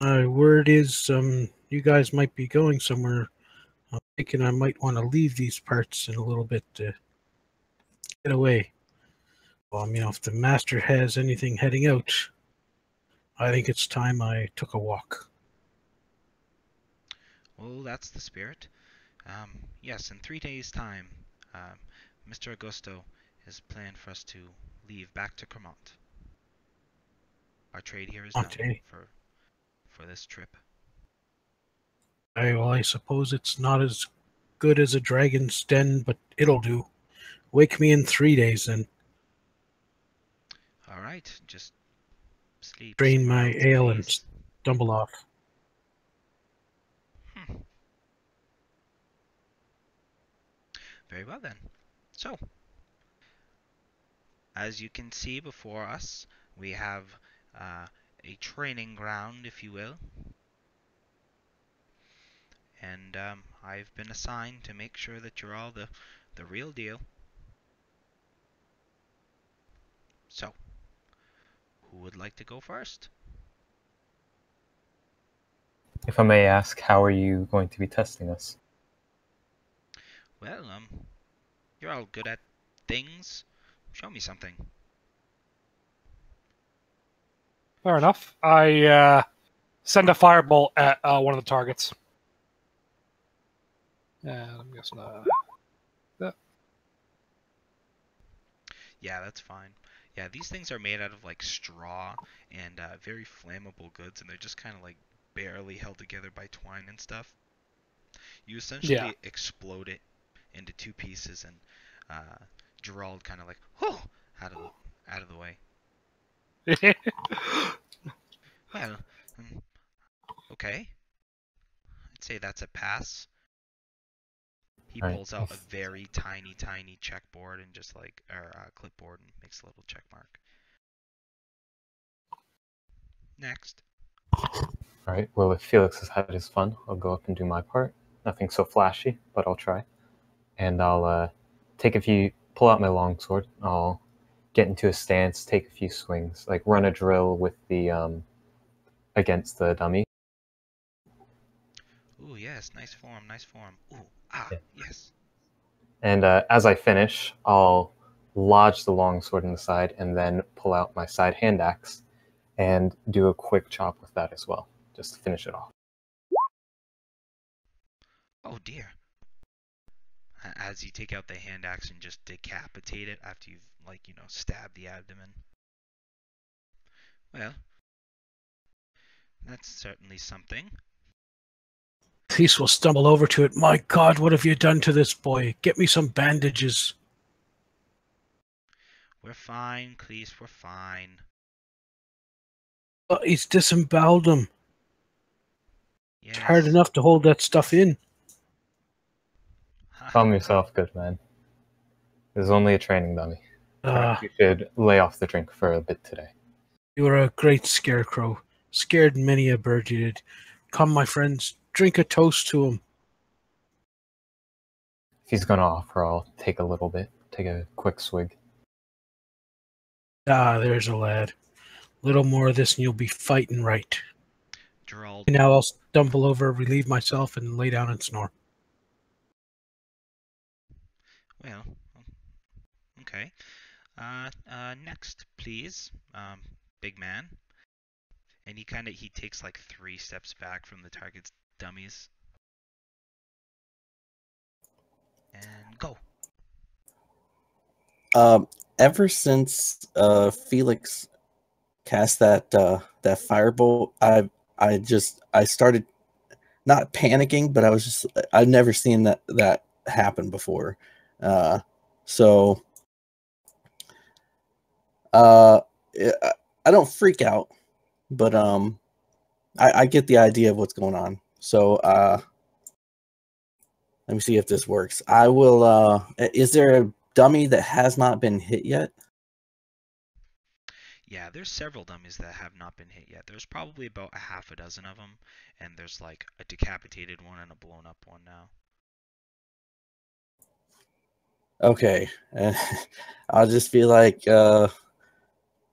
My word is, um, you guys might be going somewhere. I'm thinking I might want to leave these parts in a little bit to get away. Well, I mean, if the master has anything heading out, I think it's time I took a walk. Well, that's the spirit. Um, yes, in three days' time, um, Mr. Augusto has planned for us to leave back to Cremont. Our trade here is done for for this trip. I, well, I suppose it's not as good as a dragon's den, but it'll do. Wake me in three days then. All right, just sleep. Drain my ale and stumble off. Hmm. Very well then. So, as you can see before us, we have uh, a training ground, if you will. And um, I've been assigned to make sure that you're all the, the real deal. So, who would like to go first? If I may ask, how are you going to be testing us? Well, um, you're all good at things. Show me something. Fair enough. I uh, send a firebolt at uh, one of the targets. And I'm guessing uh, Yeah, that's fine. Yeah, these things are made out of like straw and uh, very flammable goods, and they're just kind of like barely held together by twine and stuff. You essentially Yeah. explode it into two pieces, and uh, Gerald kind of like, whew, out of the, out of the way. Well, um, okay. I'd say that's a pass. He Alright. pulls out a very tiny, tiny checkboard and just like, or uh, clipboard and makes a little check mark. Next. All right. Well, if Felix has had his fun, I'll go up and do my part. Nothing so flashy, but I'll try. And I'll uh, take a few, pull out my longsword. I'll get into a stance, take a few swings, like run a drill with the um, against the dummy. Ooh, yes, nice form, nice form. Ooh, ah, Yeah. yes. And uh, as I finish, I'll lodge the longsword in the side and then pull out my side hand axe and do a quick chop with that as well, just to finish it off. Oh dear. As you take out the hand axe and just decapitate it after you've, like, you know, stabbed the abdomen. Well, that's certainly something. Cleese will stumble over to it. My God, what have you done to this boy? Get me some bandages. We're fine, Cleese, we're fine. But he's disemboweled him. Yes. It's hard enough to hold that stuff in. Calm yourself, good man. This is only a training dummy. Ah, you should lay off the drink for a bit today. you are a great scarecrow. Scared many a bird you did. Come, my friends, drink a toast to him. If he's gonna offer, I'll take a little bit, take a quick swig. Ah, there's a lad. A Little more of this and you'll be fighting right. Gerald, Now I'll stumble over, relieve myself, and lay down and snore. well, okay. Uh, uh, next, please, um, big man. And he kind of he takes like three steps back from the target's dummies. And go. Um, ever since uh, Felix cast that uh, that firebolt, I I just I started not panicking, but I was just I've never seen that that happen before. Uh, so uh, I- don't freak out, but um, I, I get the idea of what's going on. So uh, let me see if this works. I will. Uh, is there a dummy that has not been hit yet? Yeah, there's several dummies that have not been hit yet. There's probably about a half a dozen of them, and there's like a decapitated one and a blown up one now. Okay, I'll just be like, uh,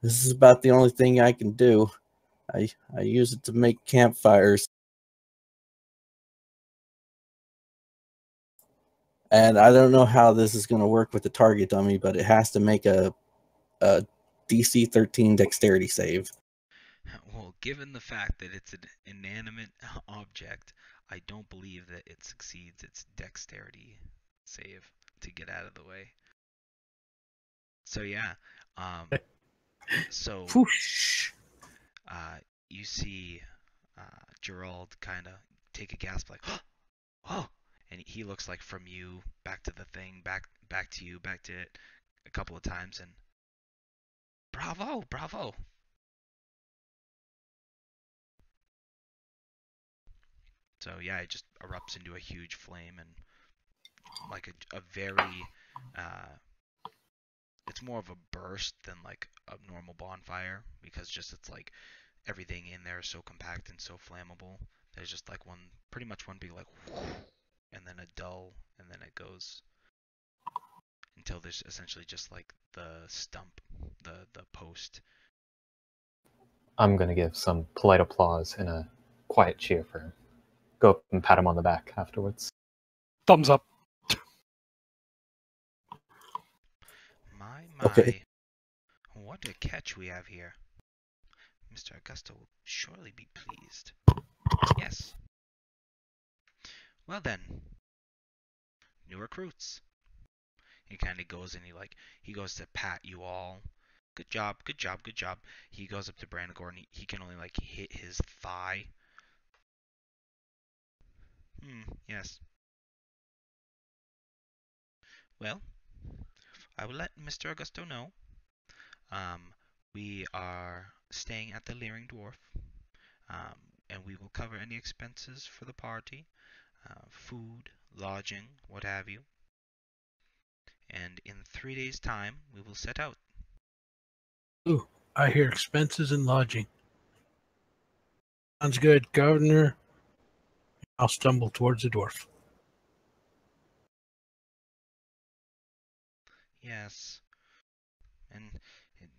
this is about the only thing I can do. I I use it to make campfires, and I don't know how this is going to work with the target dummy, but it has to make a a DC 13 dexterity save. Well, given the fact that it's an inanimate object, I don't believe that it succeeds its dexterity save to get out of the way. So yeah, um, so uh, you see uh, Gerald kind of take a gasp, like, "Oh!" And he looks like from you back to the thing, back back to you, back to it a couple of times, and bravo, bravo. So yeah, it just erupts into a huge flame and like a, a very uh, it's more of a burst than like a normal bonfire because just it's like everything in there is so compact and so flammable. There's just like one pretty much one big like and then a dull and then it goes until there's essentially just like the stump, the the post. I'm gonna give some polite applause and a quiet cheer for him. Go up and pat him on the back afterwards. Thumbs up. My my Okay. what a catch we have here. Mr. Augusto will surely be pleased. Yes. Well then. New recruits. He kind of goes and he like he goes to pat you all. Good job, good job, good job. He goes up to Branagor and he, he can only like hit his thigh. Hmm, yes. Well, I will let Mr. Augusto know. Um, we are staying at the Leering Dwarf, um, and we will cover any expenses for the party, uh, food, lodging, what have you. And in three days' time, we will set out. Ooh, I hear expenses and lodging. Sounds good, Governor. I'll stumble towards the dwarf. Yes. And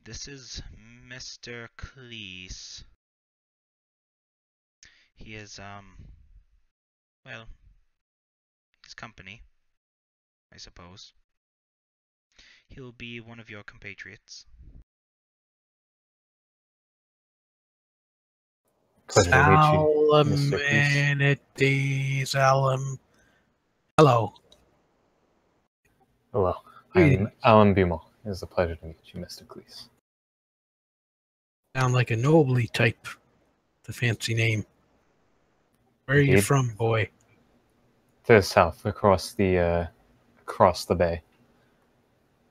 this is Mr. Cleese. He is, um, well, his company, I suppose. He'll be one of your compatriots. Pleasure to meet you, Mr. Cleese. Salamanides Alam. Hello. Hello, I'm Alan Bumel. It is a pleasure to meet you, Mr. Cleese. Sound like a nobly type. The fancy name. Where are you from, boy? To the south, across the uh, across the bay.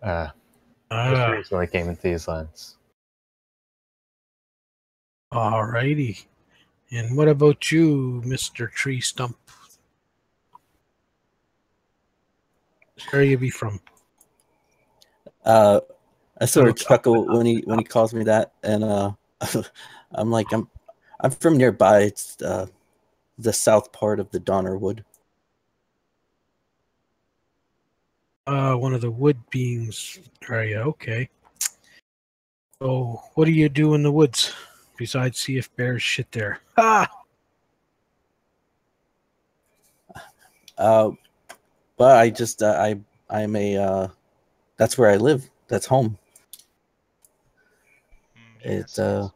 Uh, just Ah, recently came into these lands. alrighty. And what about you, Mr. Tree Stump? Where you be from? Uh, I sort of chuckle when he when he calls me that, and uh, I'm like, I'm I'm from nearby. It's uh, the south part of the Donnerwood. Uh, one of the wood beings area. Okay. So, what do you do in the woods besides see if bears shit there? Ah, Uh, but I just uh, I I'm a uh, that's where I live. That's home. Mm, It yes, uh.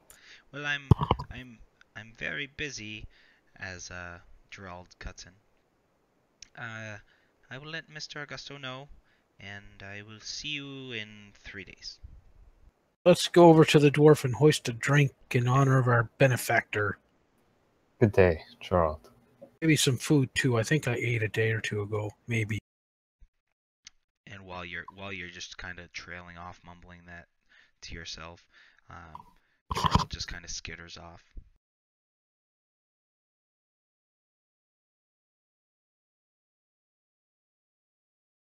Well, I'm, I'm, I'm very busy, as uh, Gerald cuts in. Uh, I will let Mr. Augusto know, and I will see you in three days. let's go over to the dwarf and hoist a drink in honor of our benefactor. Good day, Gerald. Maybe some food too. I think I ate a day or two ago. Maybe. And while you're, while you're just kind of trailing off, mumbling that to yourself, um, Gerald just kind of skitters off.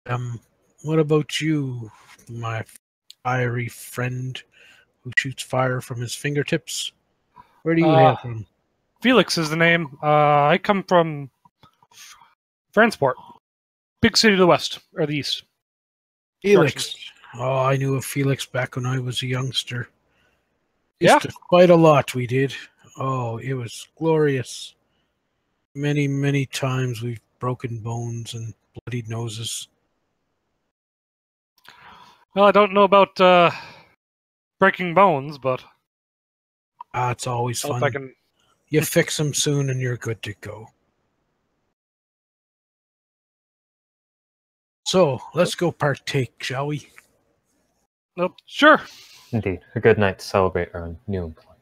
Um, what about you, my fiery friend who shoots fire from his fingertips? Where do you Uh, hail from? Felix is the name. Uh, I come from Transport, big city to the west or the east. Felix. Oh, I knew a Felix back when I was a youngster. Yeah? fight a lot, we did. Oh, it was glorious. Many, many times we've broken bones and bloodied noses. Well, I don't know about uh, breaking bones, but Ah, it's always fun. I can. You fix them soon and you're good to go. So, let's go partake, shall we? Nope. Sure. Indeed, a good night to celebrate our new employment.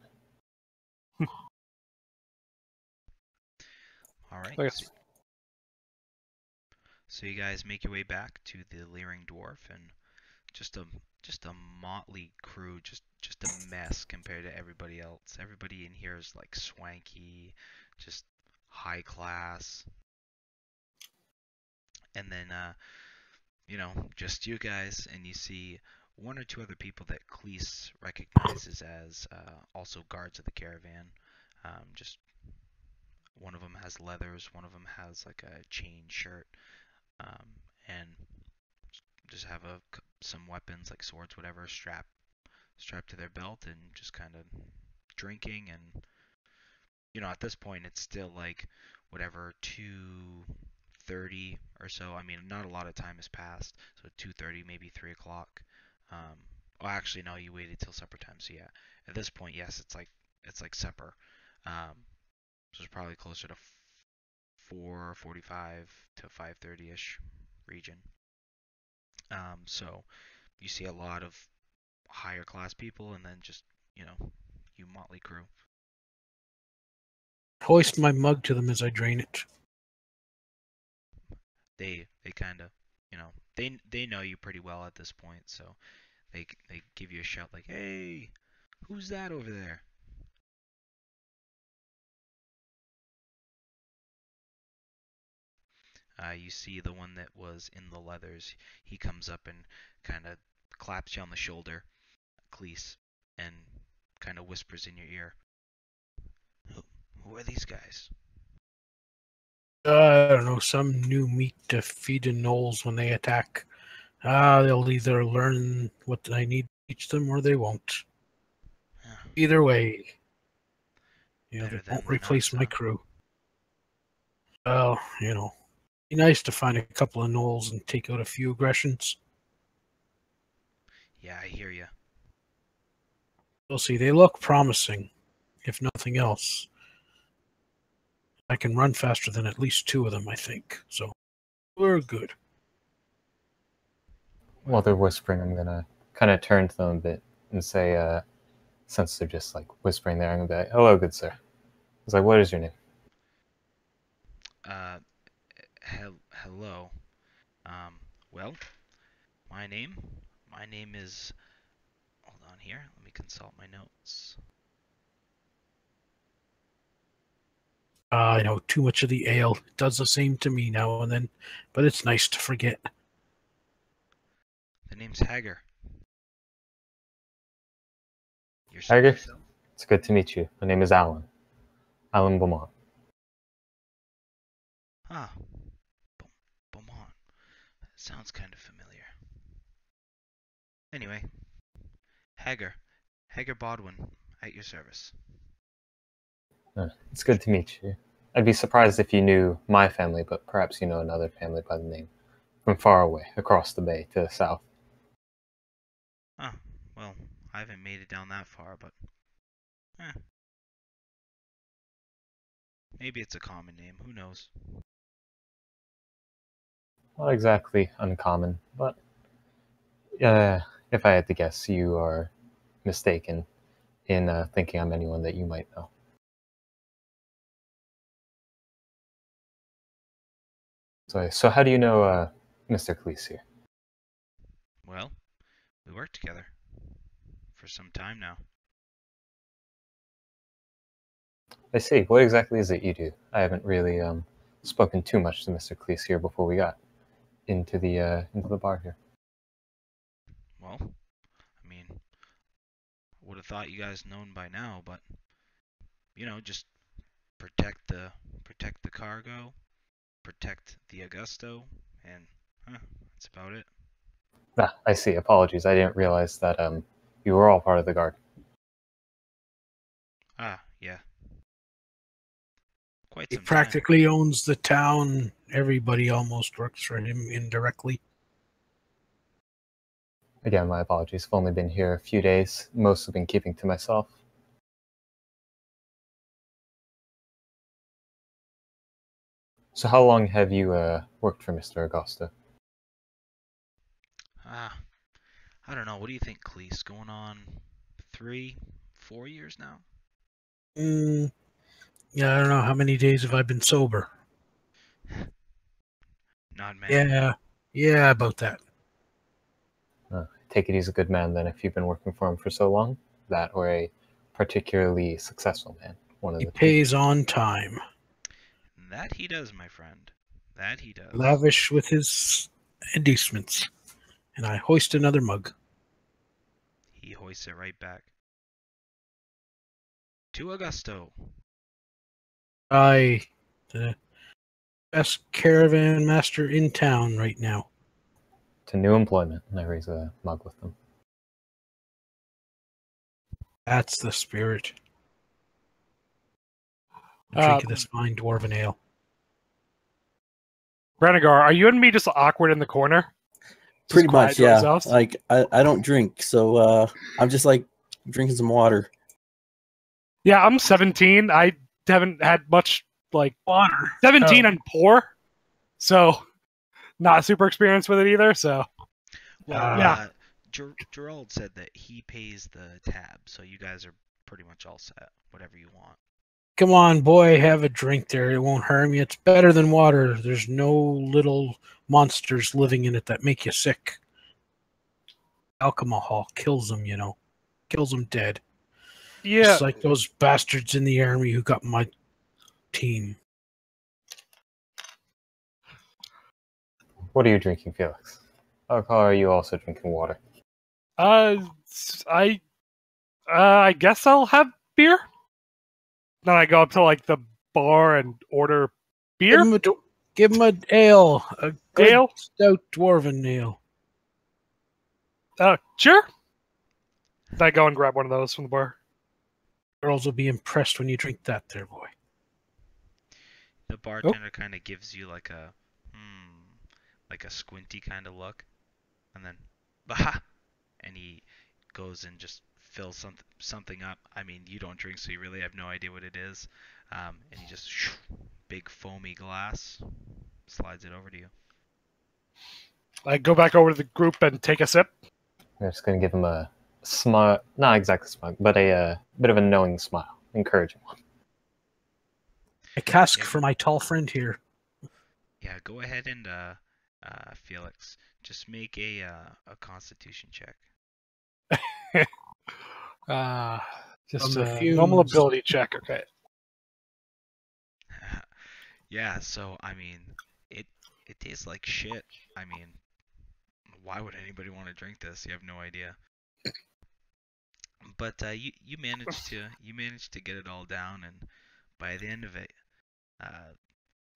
All right. I So, so you guys make your way back to the Leering Dwarf, and just a just a motley crew, just just a mess compared to everybody else. Everybody in here is like swanky, just high class. And then uh you know, just you guys and you see one or two other people that Cleese recognizes as uh, also guards of the caravan. Um, just one of them has leathers, one of them has like a chain shirt, um, and just have a some weapons like swords, whatever, strapped strapped to their belt, and just kind of drinking. And you know, at this point, it's still like whatever two thirty or so. I mean, not a lot of time has passed, so two thirty, maybe three o'clock. Um, oh, actually, no, you waited till supper time. So yeah, at this point, yes, it's like it's like supper. Um, so it's probably closer to 4:45 to 5:30 ish region. Um, so you see a lot of higher class people, and then just you know, you motley crew. Hoist my mug to them as I drain it. They they kind of you know they they know you pretty well at this point, so they they give you a shout like, "Hey, who's that over there?" Uh, you see the one that was in the leathers. He comes up and kind of claps you on the shoulder, Cleese, and kind of whispers in your ear. Who, Who are these guys? Uh, I don't know, some new meat to feed the gnolls when they attack. Ah, they'll either learn what I need to teach them or they won't. Huh. Either way, you know, Better they won't replace nuts, my huh? crew. Well, you know, be nice to find a couple of gnolls and take out a few aggressions. Yeah, I hear you. We'll see. They look promising, if nothing else. I can run faster than at least two of them, I think. So we're good. While they're whispering, I'm gonna kind of turn to them a bit and say, uh, since they're just like whispering there, I'm gonna be like, "Hello, good sir." I was like, "What is your name?" Uh, hel- hello. Um, well, my name, my name is. Hold on here. Let me consult my notes. Uh, I know too much of the ale It does the same to me now and then, but it's nice to forget. The name's Hager. Yourself, Hager? yourself? It's good to meet you. My name is Alan. Alan Beaumont. Ah, Beau- Beaumont. That sounds kind of familiar. Anyway, Hager, Hager Bodwin, at your service. Uh, it's good to meet you. I'd be surprised if you knew my family, but perhaps you know another family by the name. From far away, across the bay to the south. Ah, well, I haven't made it down that far, but. Eh. Maybe it's a common name, who knows? Not exactly uncommon, but uh, if I had to guess, you are mistaken in uh, thinking I'm anyone that you might know. So, so how do you know uh, Mr. Cleese here? Well, we worked together. For some time now. I see. What exactly is it you do? I haven't really um, spoken too much to Mr. Cleese here before we got into the uh, into the bar here. Well, I mean, would have thought you guys known by now, but you know, just protect the protect the cargo, protect the Augusto, and huh, that's about it. Ah, I see. Apologies. I didn't realize that um, you were all part of the guard. Ah. Quite He some time. practically owns the town. Everybody almost works for him indirectly. Again, my apologies. I've only been here a few days. Most have been keeping to myself. So, how long have you uh, worked for Mr. Augusto? Ah, I don't know. What do you think, Cleese? Going on three, four years now? Mm, yeah, I don't know how many days have I been sober. Not many. Yeah, yeah, about that. Uh, take it he's a good man then if you've been working for him for so long. That or a particularly successful man. One of He the two. pays on time, That he does, my friend. That he does. lavish with his inducements. And I hoist another mug. He hoists it right back. To Augusto. I, the best caravan master in town right now. To new employment. And I raise a mug with them. That's the spirit. I'm Uh, drinking this fine dwarven ale. Renegar, are you and me just awkward in the corner? Just Pretty much, yeah. ourselves? Like I, I don't drink, so uh, I'm just like drinking some water. Yeah, I'm 17. I haven't had much like Water. 17 Oh. and poor, so not super experienced with it either. So Well, Uh, Yeah. Ger- Gerald said that he pays the tab, so you guys are pretty much all set. Whatever you want. Come on, boy, have a drink there. It won't harm you. It's better than water. There's no little monsters living in it that make you sick. Alcohol kills them, you know. Kills them dead. Yeah, Just like those bastards in the army who got my team. What are you drinking, Felix? Or are you also drinking water? uh, s- I, uh, I guess I'll have beer. then I go up to like the bar and order Give beer. him a, d- give him a ale, a good Ale? stout dwarven ale. Uh, sure. Then I go and grab one of those from the bar. Girls will be impressed when you drink that, there, boy. The bartender kind of gives you like a hmm, like a squinty kind of look, and then bah, and he goes and just fills something something up. I mean, you don't drink, so you really have no idea what it is. Um, and he just big foamy glass slides it over to you. I go back over to the group and take a sip. I'm just gonna give him a smile, not exactly smile, but a uh, bit of a knowing smile, encouraging one. A cask Yeah. for my tall friend here. Yeah, go ahead and uh, uh, Felix, just make a uh, a Constitution check. Uh, just From the a normal ability check. Okay. yeah, so I mean, it it tastes like shit. I mean, why would anybody want to drink this? You have no idea. But uh, you you managed to you managed to get it all down, and by the end of it, uh,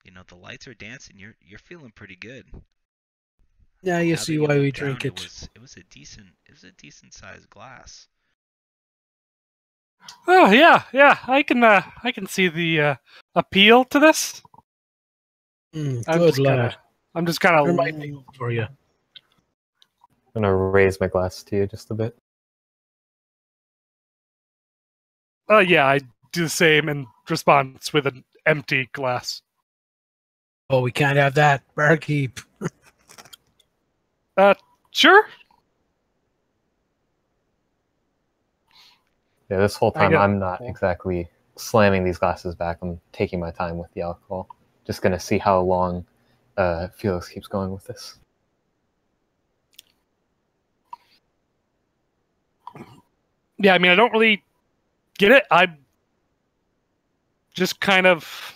you know the lights are dancing. You're you're feeling pretty good. Yeah, you Now see why we drink it it. was it was a decent it was a decent sized glass. Oh yeah, yeah. I can uh, I can see the uh, appeal to this. Mm, I'm good just kinda- lad. I'm just kind of might for you. I'm gonna raise my glass to you just a bit. Uh, yeah, I do the same in response with an empty glass. Oh, we can't have that. Barkeep. Uh, sure. Yeah, this whole time I'm not exactly slamming these glasses back. I'm taking my time with the alcohol. Just gonna see how long uh, Felix keeps going with this. Yeah, I mean, I don't really get it. I just kind of.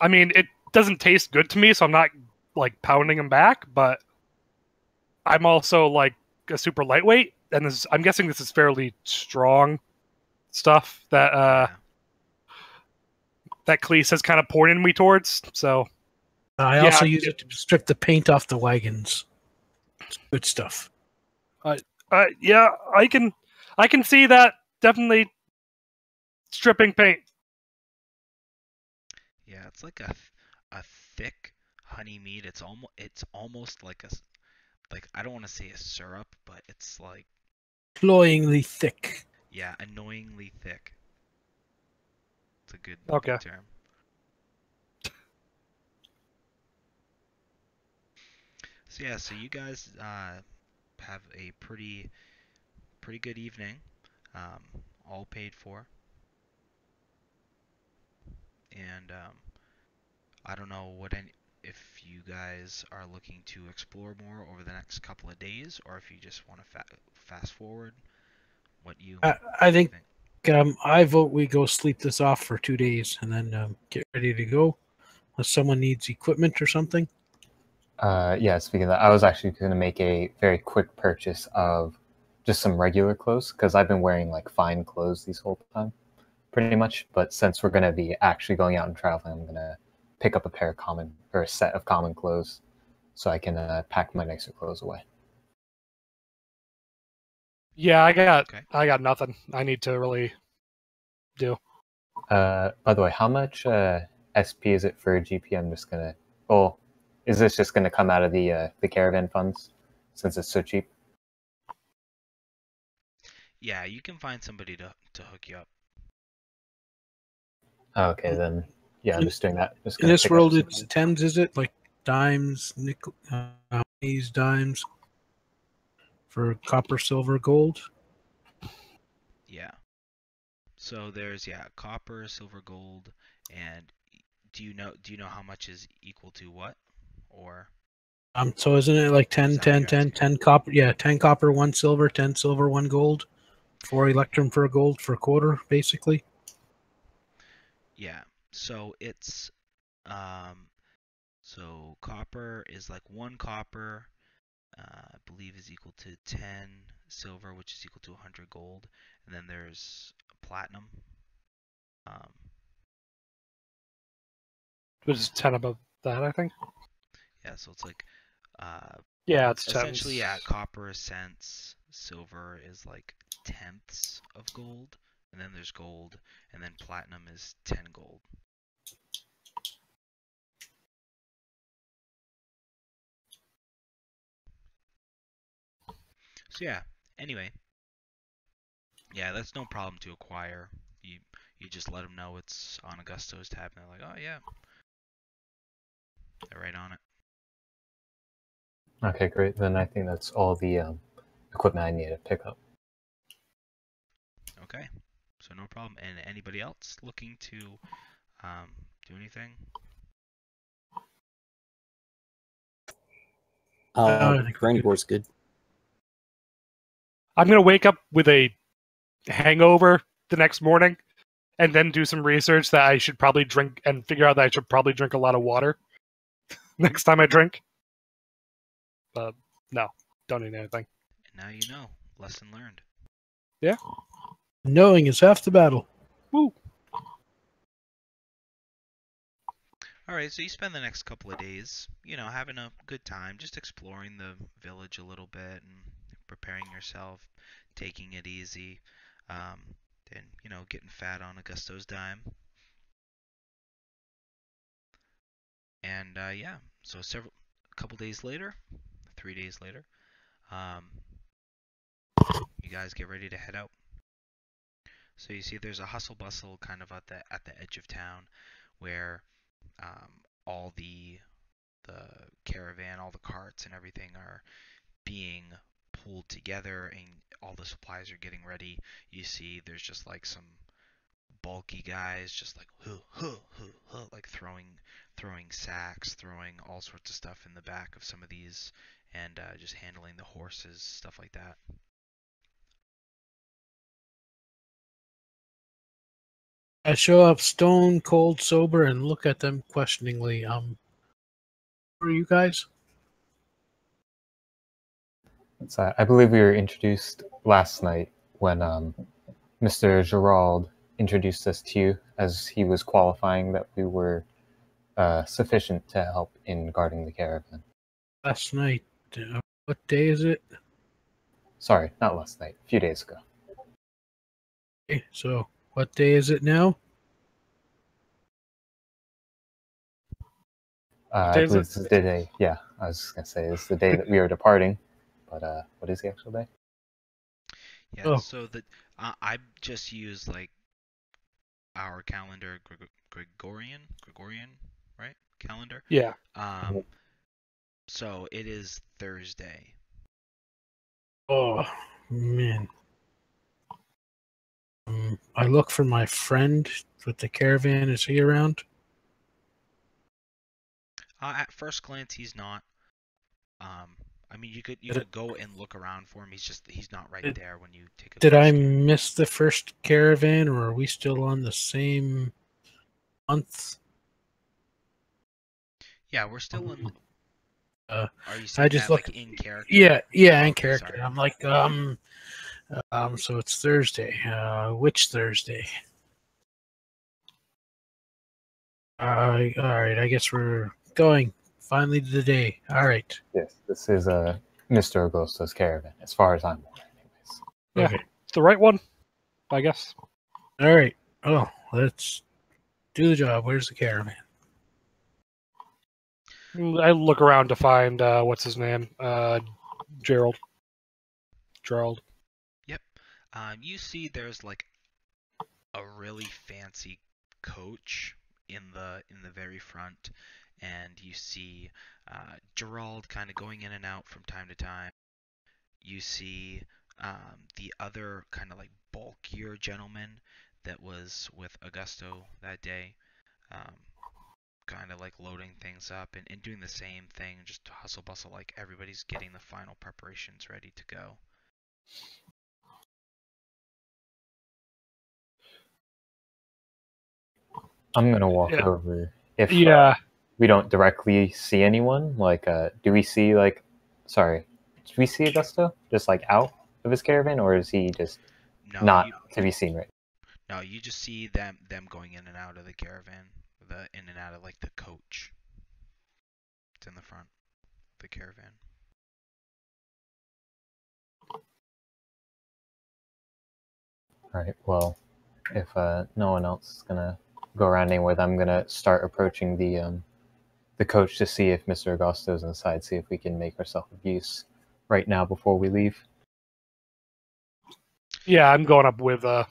I mean, it doesn't taste good to me, so I'm not like pounding them back. But I'm also like a super lightweight, and this I'm guessing this is fairly strong stuff that uh that Cleese has kind of pointed me towards. So I Yeah, also I- use it to strip the paint off the wagons. It's good stuff. uh, yeah, I can I can see that definitely stripping paint. Yeah, it's like a a thick honey mead. It's almost it's almost like a like I don't want to say a syrup, but it's like Cloyingly thick. yeah, annoyingly thick. It's a good, Okay. good term. So yeah, so you guys uh, have a pretty pretty good evening, um, all paid for, and um, I don't know what any if you guys are looking to explore more over the next couple of days, or if you just want to fa- fast forward. What you? I, I think um, I vote we go sleep this off for two days and then um, get ready to go. Unless someone needs equipment or something. Uh, yeah, speaking of that, I was actually going to make a very quick purchase of just some regular clothes because I've been wearing like fine clothes these whole time, pretty much. But since we're going to be actually going out and traveling, I'm going to pick up a pair of common or a set of common clothes so I can uh, pack my nicer clothes away. Yeah, I got Okay. I got nothing. I need to really do. Uh, by the way, how much uh, SP is it for GP? I'm just gonna. Oh, is this just gonna come out of the uh, the caravan funds since it's so cheap? Yeah, you can find somebody to to hook you up. Oh, okay, then yeah, I'm just doing that. Just In this world, some- it's tens, is it? Like dimes, nickel, uh, pennies, dimes for copper, silver, gold. Yeah. So there's yeah, copper, silver, gold, and do you know do you know how much is equal to what? Or Um, so isn't it like 10, Is that what 10, 10, 10 copper? Yeah, 10 copper, 1 silver, 10 silver, 1 gold. 4 electrum for a gold for a quarter, basically. yeah. So it's um so copper is like one copper uh, I believe is equal to 10 silver, which is equal to a 100 gold, and then there's platinum. Um, Which is ten above that, I think. yeah, so it's like uh, Yeah, it's essentially yeah, copper cents, silver is like tenths of gold, and then there's gold, and then platinum is 10 gold. So yeah, anyway. Yeah, that's no problem to acquire. You you just let them know it's on Augusto's tab and they're like, "Oh yeah." They're right on it. Okay, great. Then I think that's all the um, equipment I need to pick up. Okay. So no problem. And anybody else looking to um, do anything? Uh, I think Branagor's good. I'm gonna wake up with a hangover the next morning, and then do some research that I should probably drink and figure out that I should probably drink a lot of water next time I drink. But no, don't need anything. And now you know. Lesson learned. Yeah. Knowing is half the battle. Woo. All right, so you spend the next couple of days, you know, having a good time, just exploring the village a little bit and preparing yourself, taking it easy, um, and you know, getting fat on Augusto's dime. And uh, yeah, so several, a couple days later, three days later, um, you guys get ready to head out. So you see, there's a hustle bustle kind of at the at the edge of town, where um, all the the caravan, all the carts and everything are being pulled together, and all the supplies are getting ready. You see, there's just like some bulky guys, just like huh, huh, huh, huh, like throwing throwing sacks, throwing all sorts of stuff in the back of some of these, and uh, just handling the horses, stuff like that. I show up stone cold sober and look at them questioningly. Um, who are you guys? So I believe we were introduced last night when um, Mr. Gerald introduced us to you as he was qualifying that we were uh, sufficient to help in guarding the caravan. Last night. Uh, what day is it? Sorry, not last night, a few days ago. Okay, so what day is it now? Uh, I believe this is the day. Yeah, I was gonna say it's the day that we are departing. But uh, what is the actual day? Yeah, Oh. so that uh, I just use like our calendar, Greg- Gregorian, Gregorian, right? Calendar. Yeah. Um, so it is Thursday. Oh man. Um, I look for my friend with the caravan. Is he around? Uh, at first glance, he's not. Um, I mean, you could you Did could go and look around for him. He's just he's not right Did- there when you take a. Did I look. miss the first caravan, or are we still on the same month? Yeah, we're still in. Uh, Are you I just that like in character? Yeah, yeah, in character. sorry. I'm like, um, um, so it's Thursday. Uh, which Thursday? Uh, all right. I guess we're going finally to the day. All right. Yes, this is uh, Mr. Augusto's caravan, as far as I'm aware, anyways. Yeah. Okay. It's the right one, I guess. All right. Oh, let's do the job. Where's the caravan? I look around to find uh, what's his name, uh, Gerald. Gerald. Um, you see, there's like a really fancy coach in the in the very front, and you see uh, Gerald kind of going in and out from time to time. You see um, the other kind of like bulkier gentleman that was with Augusto that day, um, kind of like loading things up and, and doing the same thing, just hustle bustle, like everybody's getting the final preparations ready to go. I'm gonna walk Yeah. over. If uh, we don't directly see anyone, like, uh, do we see like, sorry, did we see Augusto just like out of his caravan, or is he just No, not you, to be seen right? no, you just see them them going in and out of the caravan, the in and out of like the coach. It's in the front, the caravan. All right. Well, if uh, no one else is gonna go around anywhere, then I'm gonna start approaching the um, the coach to see if Mr. Augusto's inside. See if we can make ourselves of use right now before we leave. Yeah, I'm going up with uh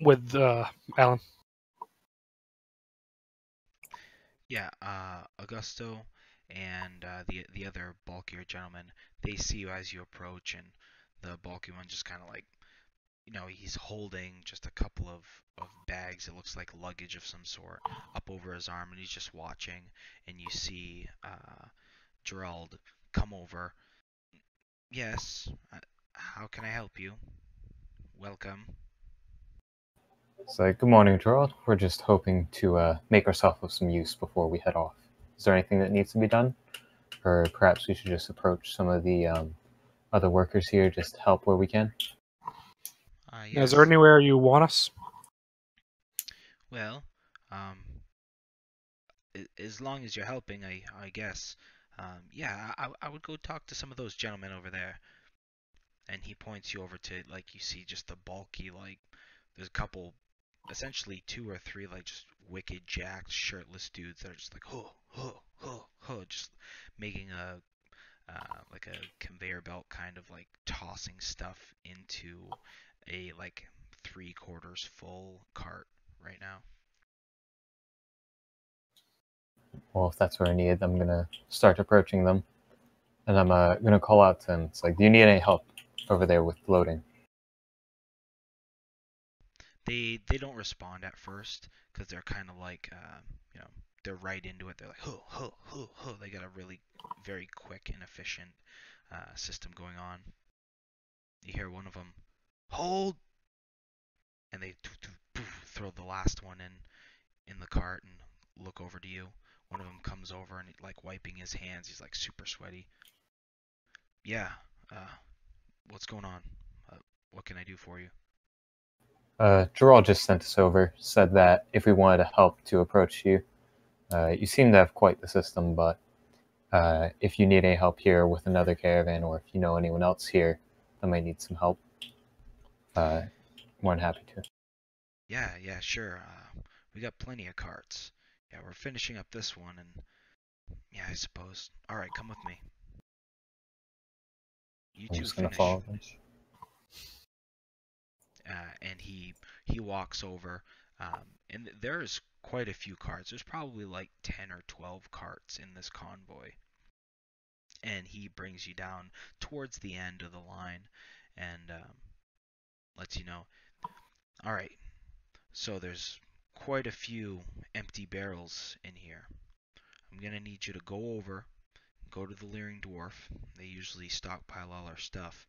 with uh Alan. Yeah, uh, Augusto and uh, the the other bulkier gentleman, they see you as you approach, and the bulky one just kind of like, you know, he's holding just a couple of, of bags. It looks like luggage of some sort up over his arm, and he's just watching. And you see uh, Gerald come over. Yes, uh, how can I help you? Welcome. It's like, good morning, Gerald. We're just hoping to uh, make ourselves of some use before we head off. Is there anything that needs to be done? Or perhaps we should just approach some of the um, other workers here, just help where we can? Uh, Is there anywhere you want us? Well, um, as long as you're helping, I I guess. Um, yeah, I I would go talk to some of those gentlemen over there. And he points you over to like you see just the bulky like there's a couple, essentially two or three like just wicked jacked shirtless dudes that are just like huh huh huh huh just making a uh, like a conveyor belt kind of like tossing stuff into a like three quarters full cart right now. Well, if that's where I need, I'm gonna start approaching them, and I'm uh, gonna call out to them. It's like, do you need any help over there with loading? They they don't respond at first because they're kind of like uh, you know they're right into it. They're like huh huh huh huh. They got a really very quick and efficient uh, system going on. You hear one of them hold, and they throw the last one in in the cart and look over to you. One of them comes over and like wiping his hands. He's like super sweaty. Yeah. Uh, what's going on? Uh, what can I do for you? Uh, Gerald just sent us over, said that if we wanted to help to approach you, uh, you seem to have quite the system, but uh, if you need any help here with another caravan or if you know anyone else here that might need some help, uh, more than happy to. Yeah, yeah, sure. Uh, we got plenty of carts. Yeah, we're finishing up this one, and yeah, I suppose. All right, come with me. You I'm two just gonna finish. follow them. uh, and he he walks over, um, and there's quite a few carts. There's probably like ten or twelve carts in this convoy, and he brings you down towards the end of the line, and um, lets you know. All right, so there's quite a few empty barrels in here. I'm gonna need you to go over, go to the Leering Dwarf. They usually stockpile all our stuff.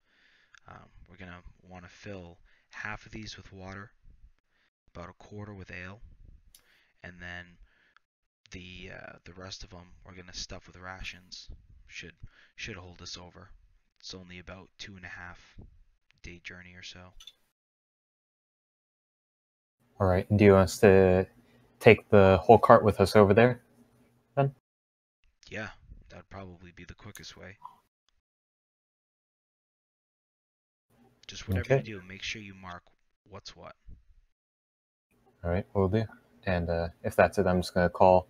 Um, we're gonna want to fill half of these with water, about a quarter with ale, and then the uh, the rest of them we're gonna stuff with rations. Should should hold us over. It's only about two and a half day journey or so. All right. Do you want us to take the whole cart with us over there? Then. Yeah, that'd probably be the quickest way. Just whatever Okay. you do, make sure you mark what's what. All right, we'll do. And uh, if that's it, I'm just gonna call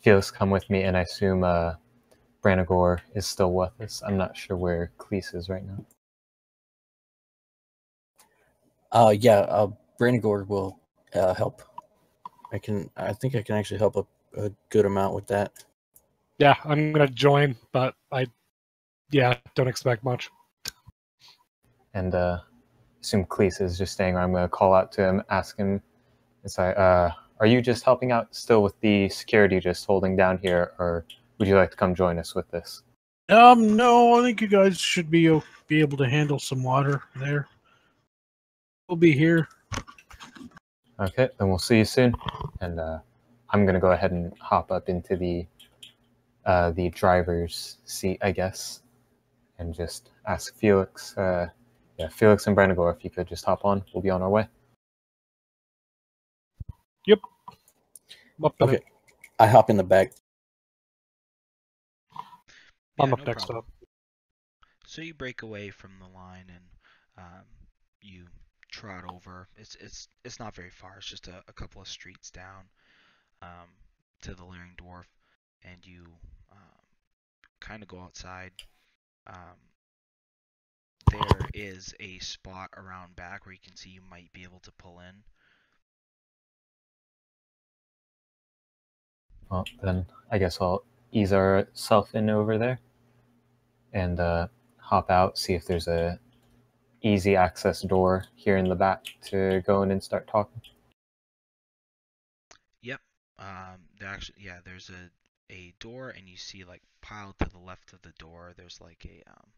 Felix come with me, and I assume uh, Branagor is still with us. I'm not sure where Cleese is right now. Uh, yeah, uh, Branagor will uh, help. I can. I think I can actually help a, a good amount with that. Yeah, I'm gonna join, but I, yeah, don't expect much. And uh, assume Cleese is just staying around. I'm gonna call out to him, ask him, it's like, uh, are you just helping out still with the security, just holding down here, or would you like to come join us with this? Um, no, I think you guys should be o- be able to handle some water there. We'll be here. Okay, then we'll see you soon. And uh, I'm gonna go ahead and hop up into the uh, the driver's seat, I guess, and just ask Felix. Uh, yeah, Felix and Branagor, if you could just hop on, we'll be on our way. I'm up in Okay. it. I hop in the back. I'm up no next problem. up. So you break away from the line and um, you trot over. It's it's it's not very far. It's just a, a couple of streets down um, to the Leering Dwarf, and you um, kind of go outside. Um, there is a spot around back where you can see you might be able to pull in. Well, then I guess I'll ease ourself in over there and uh, hop out, see if there's a easy access door here in the back to go in and start talking. Yep. Um, there actually, yeah, there's a a door, and you see like piled to the left of the door. There's like a um,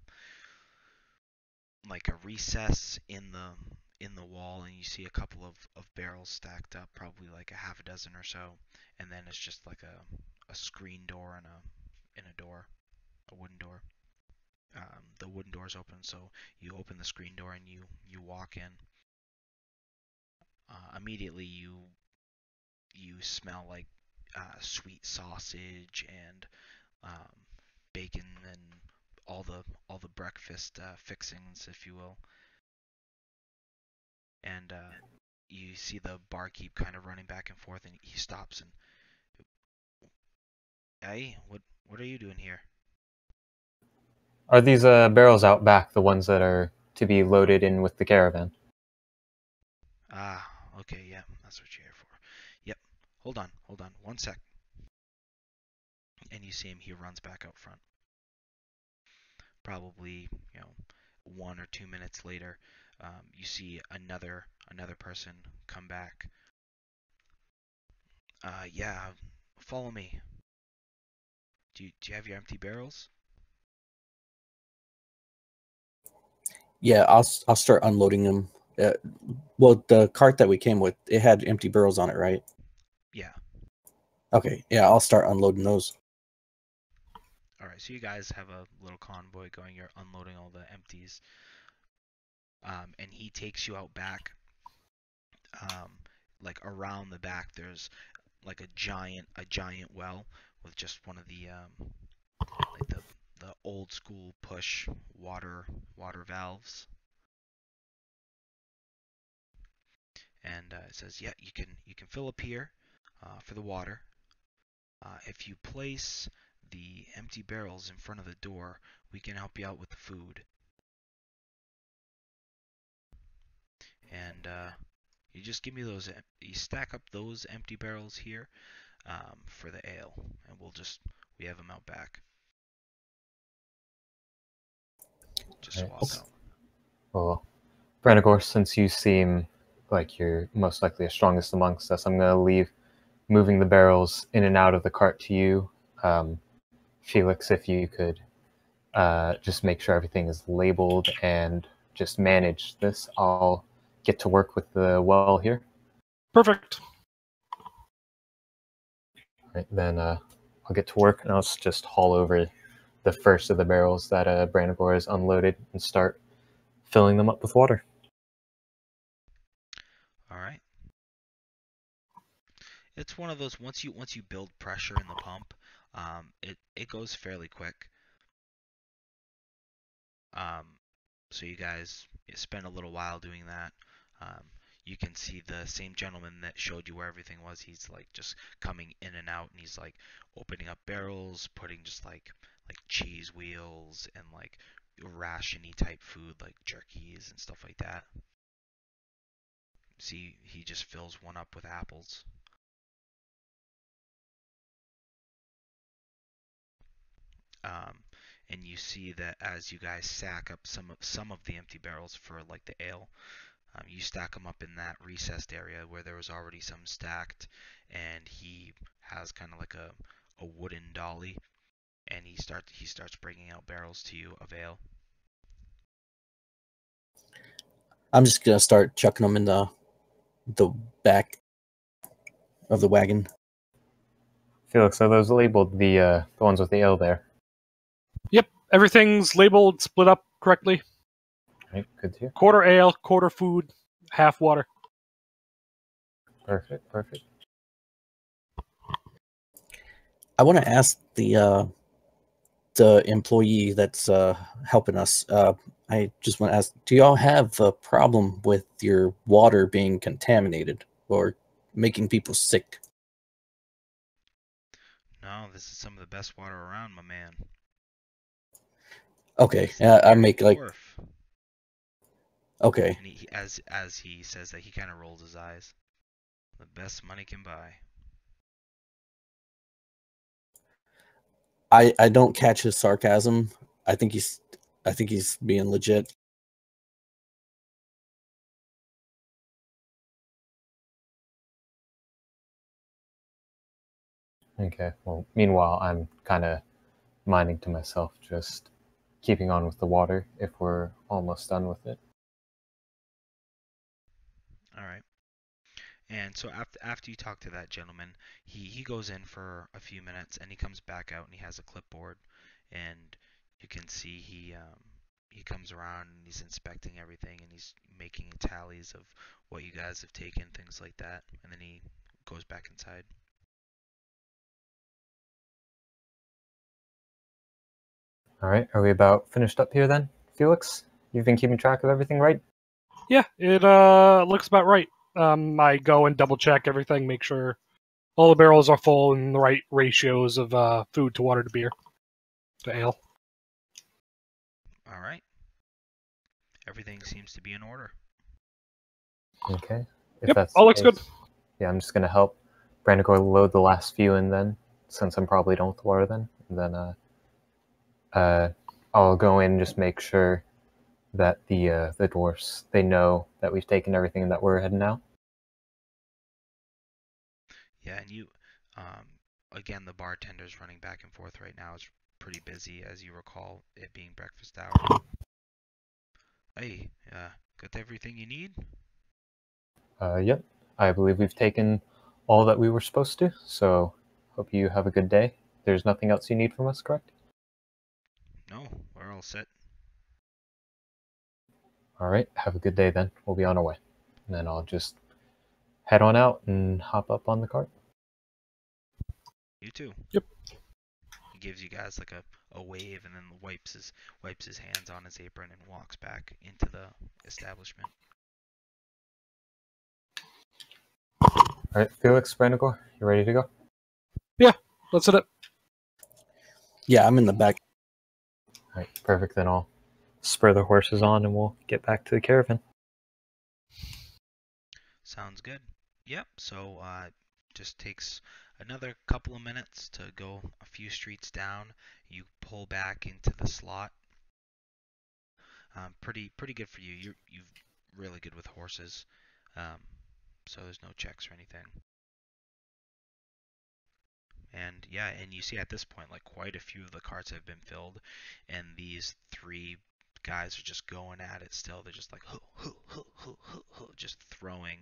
like a recess in the in the wall, and you see a couple of of barrels stacked up, probably like a half a dozen or so, and then it's just like a a screen door and a in a door, a wooden door. Um, the wooden door's open, so you open the screen door and you you walk in. Uh, immediately, you you smell like uh, sweet sausage and um, bacon and all the all the breakfast uh, fixings, if you will. And uh, you see the barkeep kind of running back and forth, and he stops and, "Hey, what what are you doing here?" Are these uh, barrels out back the ones that are to be loaded in with the caravan? Ah, okay, yeah, that's what you're here for. Yep. Hold on, hold on, one sec. And you see him, he runs back out front. Probably, you know, one or two minutes later, um, you see another another person come back. Uh, yeah, follow me. Do you, do you have your empty barrels? Yeah, I'll I'll start unloading them. Uh, well, the cart that we came with, it had empty barrels on it, right? Yeah. Okay, yeah, I'll start unloading those. All right, so you guys have a little convoy going. You're unloading all the empties, um, and he takes you out back. Um, like around the back, there's like a giant, a giant well with just one of the um, like the the old school push water water valves. And uh, it says, yeah, you can you can fill up here uh, for the water. Uh, if you place the empty barrels in front of the door, we can help you out with the food. And uh, you just give me those. You stack up those empty barrels here um, for the ale, and we'll just we have them out back. Just Right. swap out. Well, Branagor, since you seem like you're most likely the strongest amongst us, I'm going to leave moving the barrels in and out of the cart to you. Um, Felix, if you could uh, just make sure everything is labeled and just manage this, I'll get to work with the well here. Perfect. Right, then uh, I'll get to work and I'll just haul over the first of the barrels that uh, Branagor has unloaded and start filling them up with water. All right. It's one of those once you once you build pressure in the pump, um, it it goes fairly quick. Um, so you guys spend a little while doing that. Um, you can see the same gentleman that showed you where everything was. He's like just coming in and out, and he's like opening up barrels, putting just like like cheese wheels and like rationy type food like jerkies and stuff like that. See, he just fills one up with apples. Um, and you see that as you guys stack up some of some of the empty barrels for like the ale, um, you stack them up in that recessed area where there was already some stacked, and he has kind of like a a wooden dolly, and he starts he starts bringing out barrels to you of ale. I'm just gonna start chucking them in the the back of the wagon. Felix, are those labeled the uh, the ones with the ale there? Yep, everything's labeled, split up correctly. Right, good to hear. Quarter ale, quarter food, half water. Perfect, perfect. I want to ask the uh, the employee that's uh, helping us. Uh, I just want to ask: Do y'all have a problem with your water being contaminated or making people sick? No, this is some of the best water around, my man. Okay, I make like Dwarf. okay. And he, he- as as he says that, he kind of rolls his eyes. The best money can buy. I I don't catch his sarcasm. I think he's I think he's being legit. Okay. Well, meanwhile, I'm kind of minding to myself, just keeping on with the water if we're almost done with it. All right. And so after after you talk to that gentleman, he he goes in for a few minutes and he comes back out and he has a clipboard, and you can see he um he comes around and he's inspecting everything and he's making tallies of what you guys have taken, things like that, and then he goes back inside. All right. Are we about finished up here then, Felix? You've been keeping track of everything, right? Yeah, it uh looks about right. Um, I go and double check everything, make sure all the barrels are full and the right ratios of uh, food to water to beer to ale. All right. Everything seems to be in order. Okay. If Yep, that's all the looks good. Yeah, I'm just gonna help Branagor load the last few in then, since I'm probably done with the water then. And then uh uh I'll go in and just make sure that the uh the dwarfs they know that we've taken everything and that we're heading out. Yeah, and you, um, again, the bartender's running back and forth right now. It's pretty busy, as you recall, it being breakfast hour. Hey, uh, got everything you need? Uh yep. I believe we've taken all that we were supposed to, so hope you have a good day. There's nothing else you need from us, correct? No, we're all set. All right, have a good day then. We'll be on our way. And then I'll just head on out and hop up on the cart. You too. Yep. He gives you guys like a, a wave and then wipes his wipes his hands on his apron and walks back into the establishment. All right, Felix, Branagor, you ready to go? Yeah, let's hit it. Yeah, I'm in the back. All right, perfect. Then I'll spur the horses on and we'll get back to the caravan. Sounds good. Yep. So uh, just takes another couple of minutes to go a few streets down. You pull back into the slot. Um, pretty pretty good for you. You're you've really good with horses. Um, so there's no checks or anything. And yeah, and you see at this point like quite a few of the carts have been filled, and these three guys are just going at it still. They're just like huh, huh, huh, huh, huh, huh, just throwing.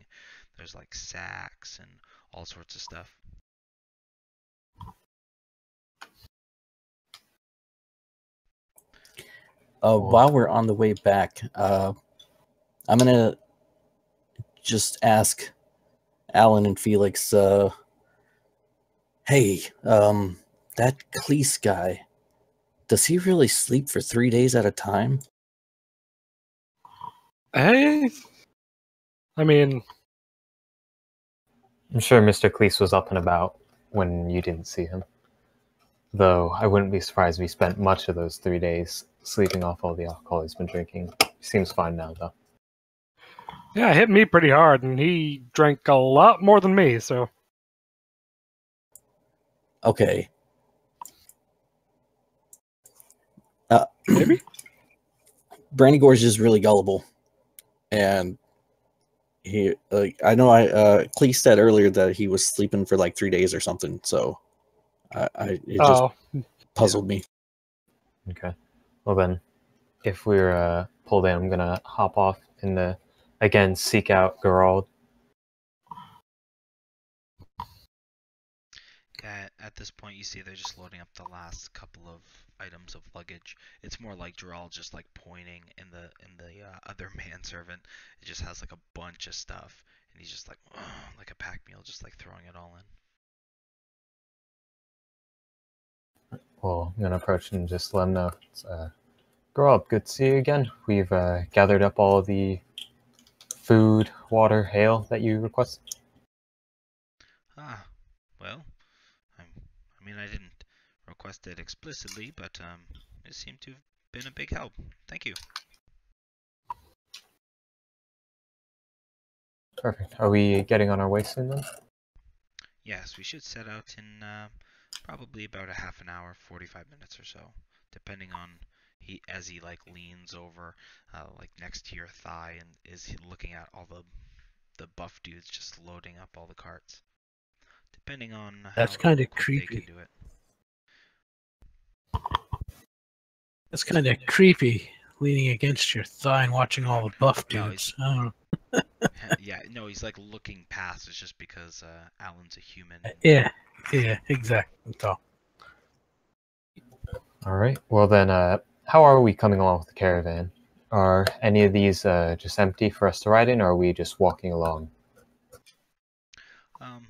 There's like sacks and all sorts of stuff. Uh, while we're on the way back, uh, I'm gonna just ask Alan and Felix. Uh, hey, um, that Cleese guy, does he really sleep for three days at a time? Hey, I mean, I'm sure Mr. Cleese was up and about when you didn't see him. Though I wouldn't be surprised if he spent much of those three days sleeping off all the alcohol he's been drinking. He seems fine now, though. yeah, it hit me pretty hard, and he drank a lot more than me. So Okay. Uh, Maybe. Brandy Gorge is really gullible, and he like I know I uh Cleese said earlier that he was sleeping for like three days or something. So I, I it just oh, puzzled me. Okay. Well then, if we're uh, pulled in, I'm gonna hop off and uh, again seek out Gerald. At this point, you see they're just loading up the last couple of items of luggage. It's more like Dural just like pointing in the in the uh, other manservant. It just has like a bunch of stuff, and he's just like like a pack mule, just like throwing it all in. Well, I'm gonna approach and just let him know. It's, uh, grow up. Good to see you again. We've uh, gathered up all the food, water, hail that you requested. Ah, well, I'm, I mean, I didn't request it explicitly, but um, it seemed to have been a big help. Thank you. Perfect. Are we getting on our way soon then? Yes, we should set out in uh, probably about a half an hour, 45 minutes or so, depending on he as he like leans over, uh, like next to your thigh, and is looking at all the the buff dudes just loading up all the carts. Depending on That's kind of creepy. can do it. That's kind of creepy, leaning against your thigh and watching all the buff No, dudes. I don't know. yeah, no, he's like looking past. It's just because uh, Alan's a human. Yeah, yeah, exactly. That's all. All right. Well then, uh, how are we coming along with the caravan? Are any of these uh, just empty for us to ride in, or are we just walking along? Um,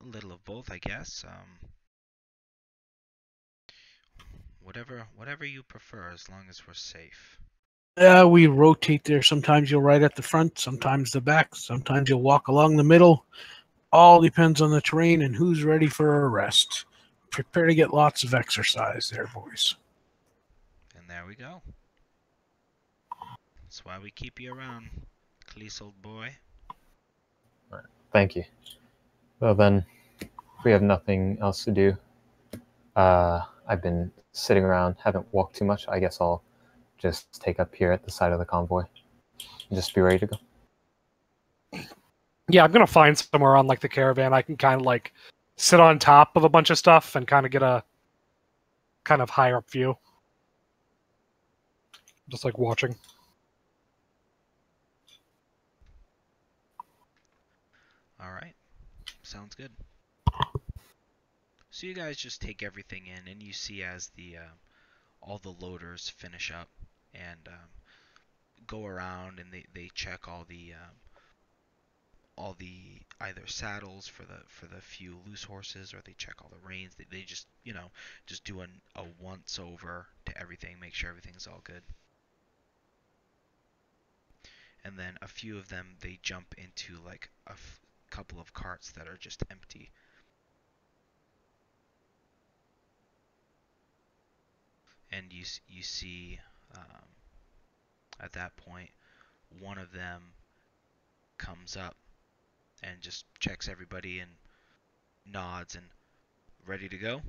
a little of both, I guess. Um, whatever, whatever you prefer, as long as we're safe. Uh, we rotate there. Sometimes you'll ride at the front, sometimes the back, sometimes you'll walk along the middle. All depends on the terrain and who's ready for a rest. Prepare to get lots of exercise there, boys. And there we go. That's why we keep you around, Cleese, old boy. Thank you. Well then, if we have nothing else to do, uh, I've been sitting around, haven't walked too much. I guess I'll just take up here at the side of the convoy and just be ready to go. Yeah, I'm gonna find somewhere on like the caravan I can kind of like sit on top of a bunch of stuff and kind of get a kind of higher up view. Just like watching. All right, sounds good. So you guys just take everything in, and you see as the uh, all the loaders finish up and um, go around, and they, they check all the um, all the either saddles for the for the few loose horses, or they check all the reins. They, they just you know just do an, a once over to everything, make sure everything's all good. And then a few of them they jump into like a f- couple of carts that are just empty. And you you see um, at that point one of them comes up and just checks everybody and nods and ready to go.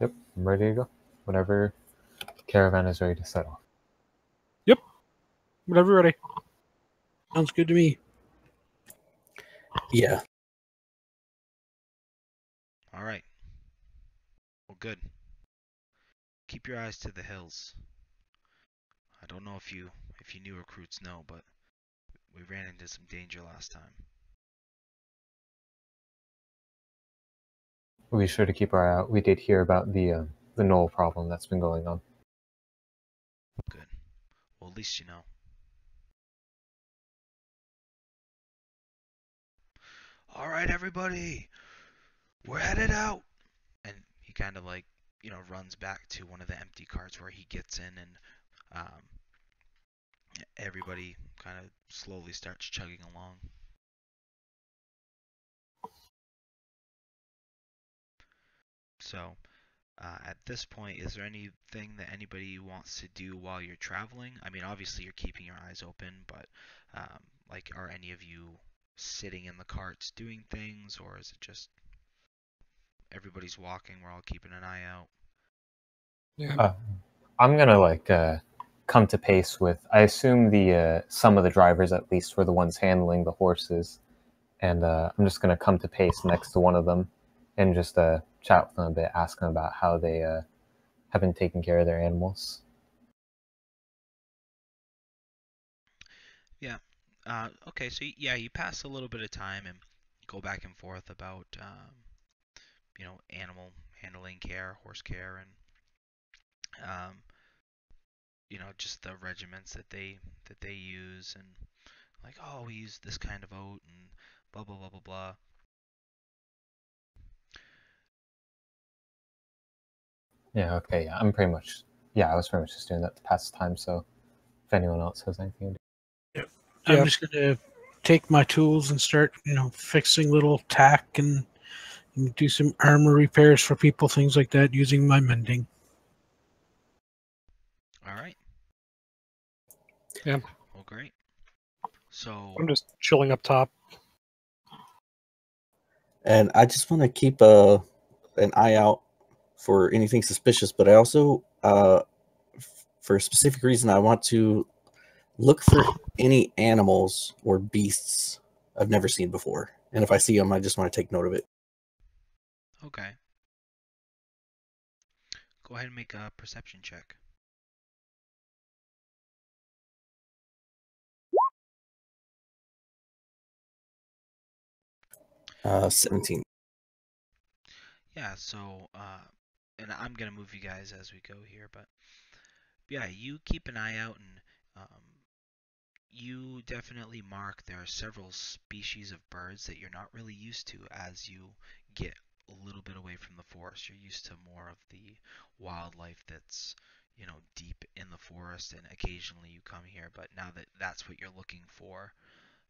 Yep, I'm ready to go. Whenever caravan is ready to set off. Yep, whenever ready. Sounds good to me. Yeah. All right. Good. Keep your eyes to the hills. I don't know if you if you new recruits know, but we ran into some danger last time. We'll be sure to keep our eye out. We did hear about the uh, the gnoll problem that's been going on. Good. Well, at least you know. All right, everybody, we're headed out. Kind of like, you know, runs back to one of the empty carts where he gets in, and um, everybody kind of slowly starts chugging along. So, uh, at this point, is there anything that anybody wants to do while you're traveling? I mean, obviously you're keeping your eyes open, but um, like, are any of you sitting in the carts doing things, or is it just everybody's walking? We're all keeping an eye out. Yeah. Uh, I'm gonna like uh, come to pace with. I assume the uh, some of the drivers at least were the ones handling the horses, and uh, I'm just gonna come to pace next to one of them, and just uh, chat with them a bit, ask them about how they uh, have been taking care of their animals. Yeah. Uh, okay, so yeah, you pass a little bit of time, and go back and forth about um, you know animal handling care, horse care, and um, you know just the regiments that they that they use and like oh we use this kind of oat and blah blah blah blah blah. Yeah, okay, yeah. I'm pretty much yeah, I was pretty much just doing that to pass time, so if anyone else has anything to do. I'm Yeah. just gonna take my tools and start, you know, fixing little tack and, and do some armor repairs for people, things like that, using my mending. All right. Yeah. Well, great. So I'm just chilling up top. And I just want to keep a an eye out for anything suspicious, but I also, uh, f- for a specific reason, I want to look for any animals or beasts I've never seen before. And if I see them, I just want to take note of it. Okay. Go ahead and make a perception check. Uh, 17. Yeah, so uh and I'm gonna move you guys as we go here, but yeah, you keep an eye out and um you definitely mark there are several species of birds that you're not really used to as you get a little bit away from the forest. You're used to more of the wildlife that's, you know, deep in the forest and occasionally you come here, but now that that's what you're looking for,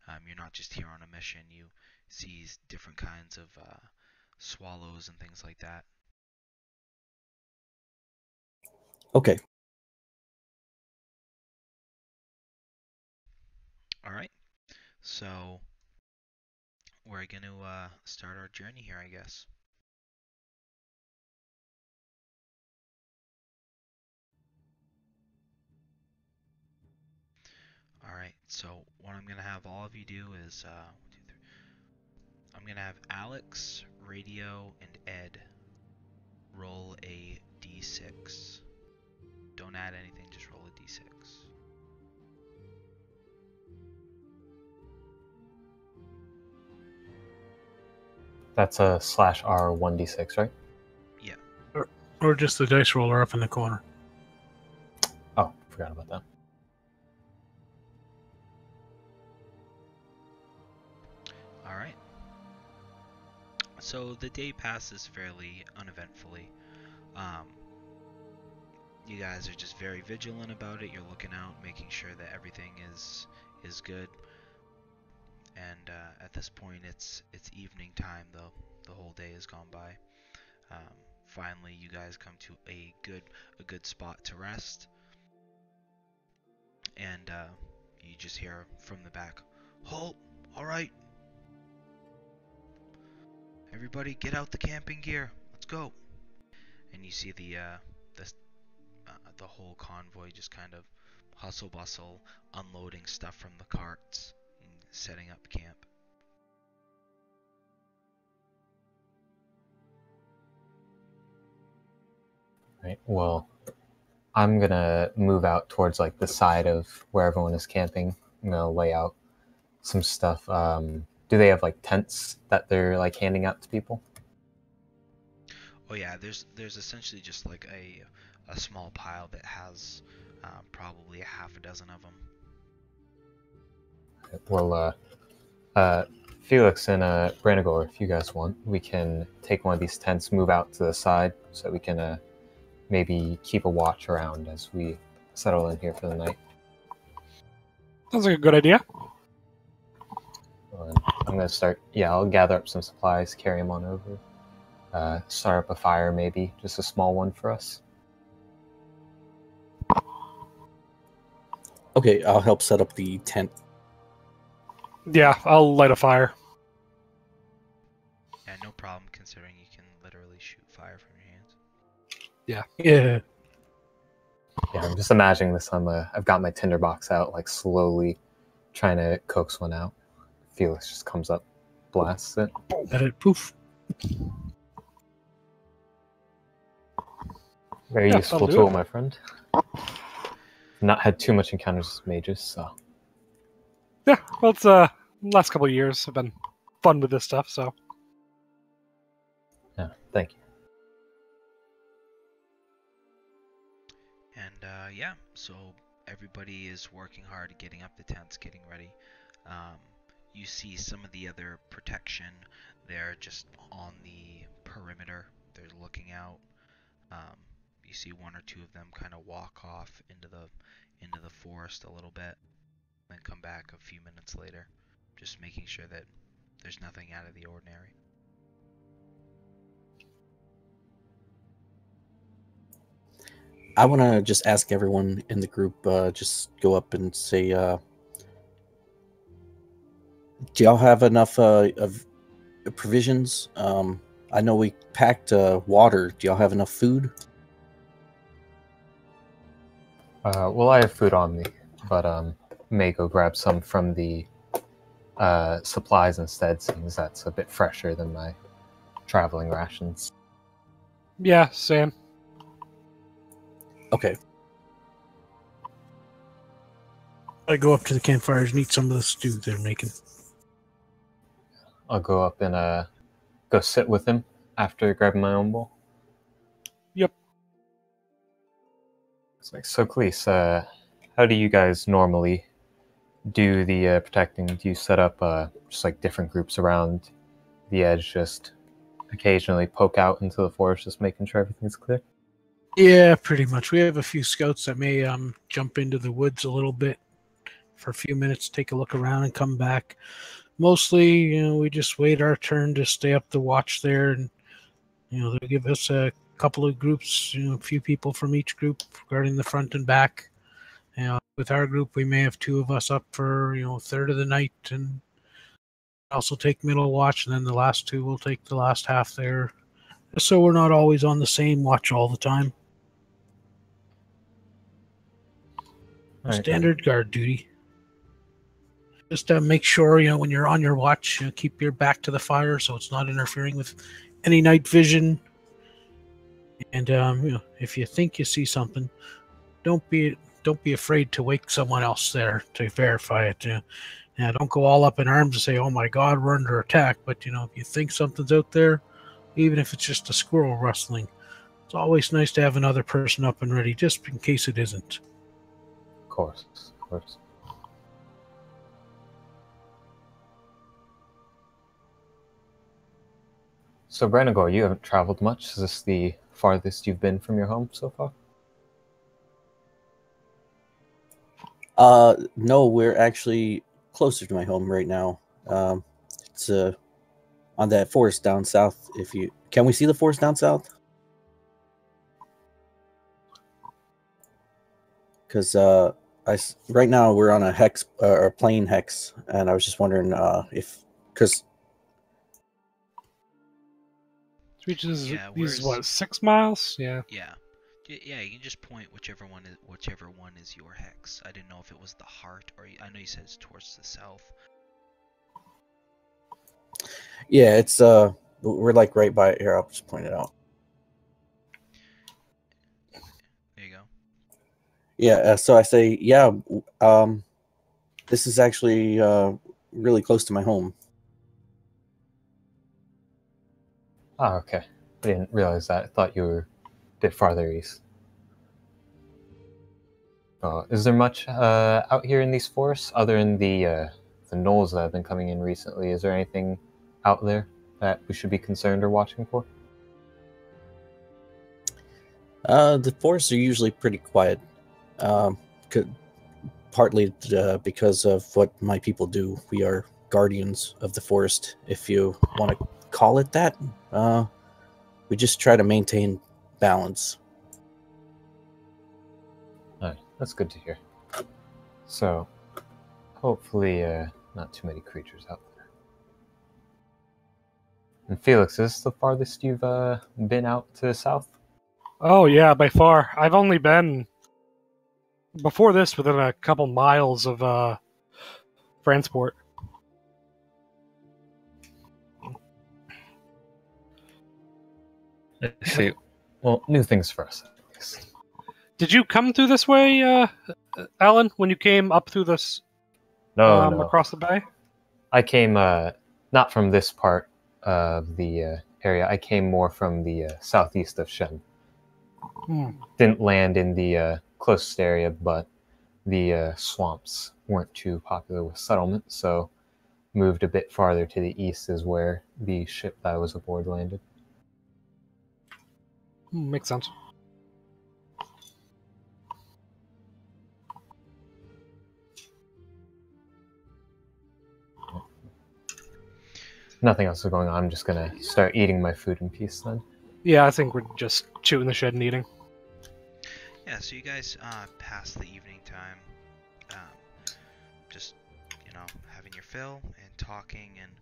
um, you're not just here on a mission. You see different kinds of uh, swallows and things like that. Okay. All right. So we're going to uh, start our journey here, I guess. All right. So what I'm going to have all of you do is uh, one, two, three. I'm going to have Alex, Radio, and Ed roll a d6. Don't add anything, just roll a d6. That's a slash R one D six, right? Yeah. Or just the dice roller up in the corner. Oh, forgot about that. So the day passes fairly uneventfully. Um, you guys are just very vigilant about it. You're looking out, making sure that everything is is good. And uh, at this point, it's it's evening time. though. the whole day has gone by. Um, finally, you guys come to a good a good spot to rest. And uh, you just hear from the back, "Halt! All right, Everybody, get out the camping gear. Let's go. And you see the uh, the uh, the whole convoy just kind of hustle bustle, unloading stuff from the carts, and setting up camp. Right. Well, I'm gonna move out towards like the side of where everyone is camping. I'm gonna lay out some stuff. Um, do they have like tents that they're like handing out to people? Oh yeah, there's there's essentially just like a a small pile that has uh, probably a half a dozen of them. Well, uh, uh, Felix and uh, Branagor, if you guys want, we can take one of these tents, move out to the side, so we can uh, maybe keep a watch around as we settle in here for the night. Sounds like a good idea. And I'm gonna start. Yeah, I'll gather up some supplies, carry them on over. Uh, start up a fire, maybe just a small one for us. Okay, I'll help set up the tent. Yeah, I'll light a fire. Yeah, no problem considering you can literally shoot fire from your hands. Yeah. Yeah. Yeah, I'm just imagining this. I'm uh, I've got my tinderbox out, like slowly trying to coax one out. Felix just comes up, blasts it. Let it poof. Very Yeah, useful tool, it. my friend. Not had too much encounters with mages, so Yeah, well, it's uh, last couple of years have been fun with this stuff. So Yeah, thank you. And uh, yeah, so everybody is working hard, getting up the tents, getting ready. Um, you see some of the other protection. They're just on the perimeter. They're looking out. Um, you see one or two of them kind of walk off into the into the forest a little bit, then come back a few minutes later, just making sure that there's nothing out of the ordinary. I want to just ask everyone in the group, uh, just go up and say, uh, do y'all have enough uh, of provisions? Um, I know we packed uh, water. Do y'all have enough food? Uh, well, I have food on me, but um, may go grab some from the uh, supplies instead, since that's a bit fresher than my traveling rations. yeah, Sam. Okay. I go up to the campfires and eat some of the stew they're making. I'll go up and uh, go sit with him after grabbing my own bowl. Yep. It's like, so, Cleese, uh, how do you guys normally do the uh, protecting? Do you set up uh, just like different groups around the edge, just occasionally poke out into the forest, just making sure everything's clear? Yeah, pretty much. We have a few scouts that may um jump into the woods a little bit for a few minutes, take a look around, and come back. Mostly, you know, we just wait our turn to stay up the watch there, and you know, they'll give us a couple of groups, you know, a few people from each group guarding the front and back. You know, with our group, we may have two of us up for you know a third of the night, and also take middle watch, and then the last two will take the last half there, just so we're not always on the same watch all the time. All right, Standard guard duty. Just uh, make sure you know when you're on your watch, you know, keep your back to the fire so it's not interfering with any night vision. And um, you know, if you think you see something, don't be don't be afraid to wake someone else there to verify it. You know. Now, don't go all up in arms and say, "Oh my God, we're under attack." But you know, if you think something's out there, even if it's just a squirrel rustling, it's always nice to have another person up and ready just in case it isn't. Of course, of course. So, Branagor, you haven't traveled much. Is this the farthest you've been from your home so far? Uh, no, we're actually closer to my home right now. Um, it's uh, on that forest down south. If you can, we see the forest down south. Because uh, I right now we're on a hex uh, or plane hex, and I was just wondering uh if because Which is Yeah, these where's- what six miles? Yeah. Yeah. Yeah, you can just point whichever one is whichever one is your hex. I didn't know if it was the heart or I know you said it's towards the south. yeah, it's uh we're like right by it here. I'll just point it out. There you go. Yeah, uh, so I say, yeah, um, this is actually uh, really close to my home. Ah, okay. I didn't realize that. I thought you were a bit farther east. Uh, is there much uh, out here in these forests other than the uh, the gnolls that have been coming in recently? Is there anything out there that we should be concerned or watching for? Uh, the forests are usually pretty quiet, um, partly uh, because of what my people do. We are guardians of the forest, if you want to call it that. Uh, we just try to maintain balance. Alright, that's good to hear. So, hopefully, uh, not too many creatures out there. And Felix, is this the farthest you've uh, been out to the south? Oh yeah, by far. I've only been before this within a couple miles of uh Transport. I see. Well, new things for us. Did you come through this way, uh, Alan, when you came up through this No, um, no. across the bay? I came uh, not from this part of the uh, area. I came more from the uh, southeast of Shen. Hmm. Didn't land in the uh, closest area, but the uh, swamps weren't too popular with settlement, so moved a bit farther to the east is where the ship that I was aboard landed. Hmm, Makes sense. Nothing else is going on. I'm just gonna start eating my food in peace then. Yeah, I think we're just chewing the shed and eating. Yeah, so you guys uh, pass the evening time, um, just you know having your fill and talking, and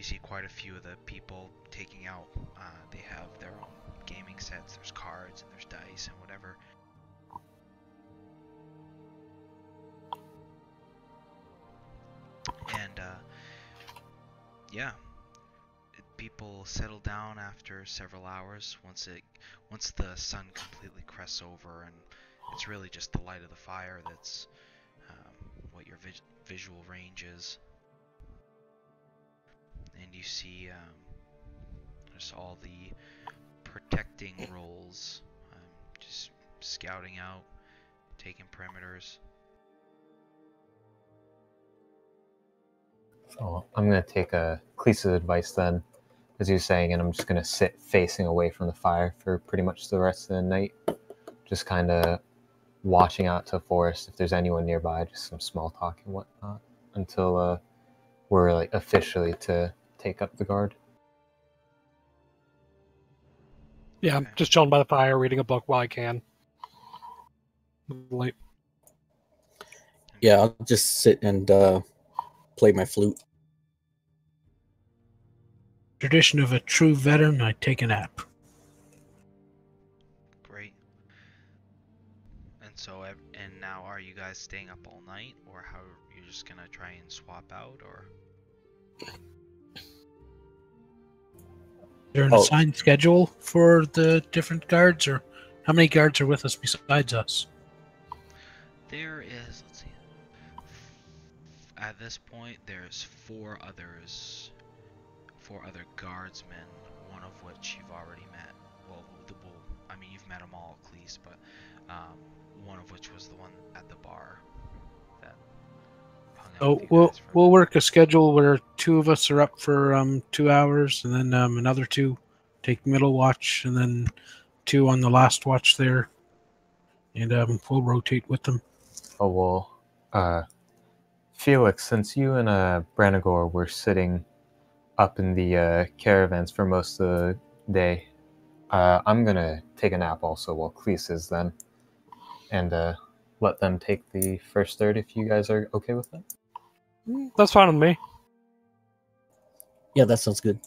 you see quite a few of the people taking out. Uh, they have their own gaming sets. There's cards and there's dice and whatever. And uh, yeah, people settle down after several hours once it once the sun completely crests over and it's really just the light of the fire that's um, what your vis- visual range is and you see um, just all the protecting roles um, just scouting out taking perimeters. So I'm gonna take a Cleese's advice then, as he was saying, and I'm just gonna sit facing away from the fire for pretty much the rest of the night, just kind of watching out to the forest if there's anyone nearby, just some small talk and whatnot, until uh, we're like officially to take up the guard. Yeah, I'm just chilling by the fire, reading a book while I can. Late. Yeah, I'll just sit and uh, play my flute. Tradition of a true veteran, I take a nap. great and so and now are you guys staying up all night or how you're just gonna try and swap out or Is there an Oh. assigned schedule for the different guards, or how many guards are with us besides us? There is, let's see. At this point, there's four others, four other guardsmen, one of which you've already met. Well, the well, I mean, you've met them all, Cleese, but um, one of which was the one at the bar that hung out So we'll guys for a we'll work a schedule where two of us are up for um, two hours, and then um, another two take middle watch, and then two on the last watch there, and um, we'll rotate with them. Oh well, uh, Felix, since you and uh, Branagor were sitting up in the uh, caravans for most of the day, uh, I'm gonna take a nap also while Cleese is then, and uh, let them take the first third if you guys are okay with that. Mm, That's fine with me. Yeah, that sounds good.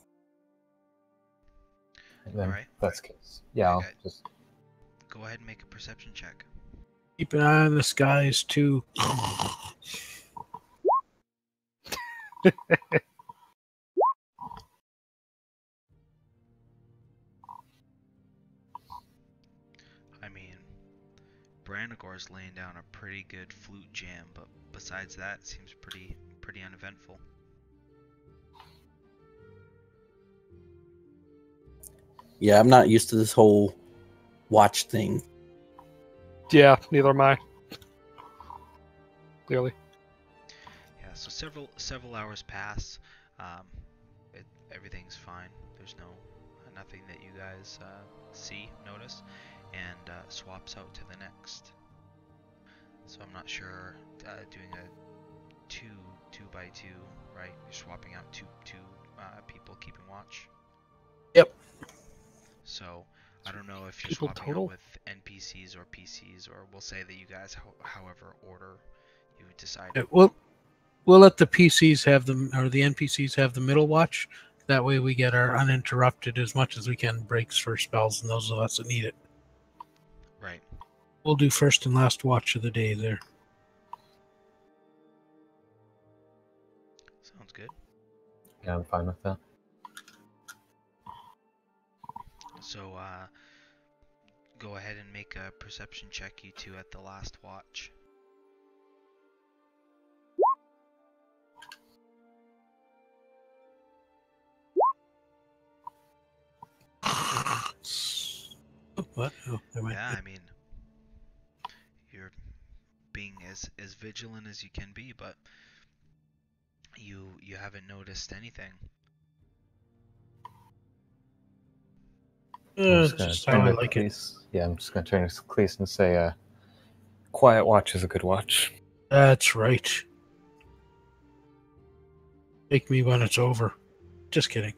Then Alright. that's the case. Yeah, I'll just Go ahead and make a perception check. Keep an eye on the skies too. I mean, Branagor's laying down a pretty good flute jam, but besides that, it seems pretty pretty uneventful. Yeah, I'm not used to this whole watch thing. Yeah, neither am I. Clearly. Yeah, so several several hours pass. Um, it, everything's fine. There's no nothing that you guys uh, see, notice, and uh, swaps out to the next. So I'm not sure uh, doing a two two by two, right? You're swapping out two two uh, people keeping watch. Yep. So I don't know if you're People swapping total? out with NPCs or PCs, or we'll say that you guys, ho- however order you decide. Yeah, we'll we'll let the PCs have them or the NPCs have the middle watch. That way we get our uninterrupted as much as we can breaks for spells and those of us that need it. We'll do first and last watch of the day there. Sounds good. Yeah, I'm fine with that. So, uh, go ahead and make a perception check, you two, at the last watch. What? Oh, yeah, I mean, being as as vigilant as you can be, but you you haven't noticed anything. I'm Uh, just gonna turn I to like it. Cleese. Yeah, I'm just gonna turn to Cleese and say, uh, quiet watch is a good watch. That's right. Take me when it's over. Just kidding.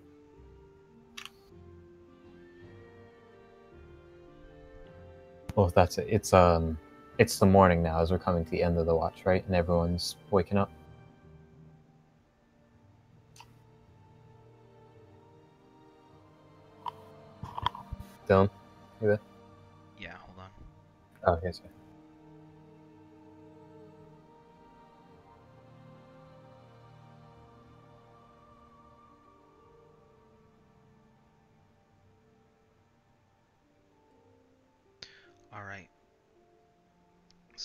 Well, that's it. It's um, it's the morning now as we're coming to the end of the watch, right? And everyone's waking up. Dylan, you there? Yeah, hold on. Oh, yes. sir.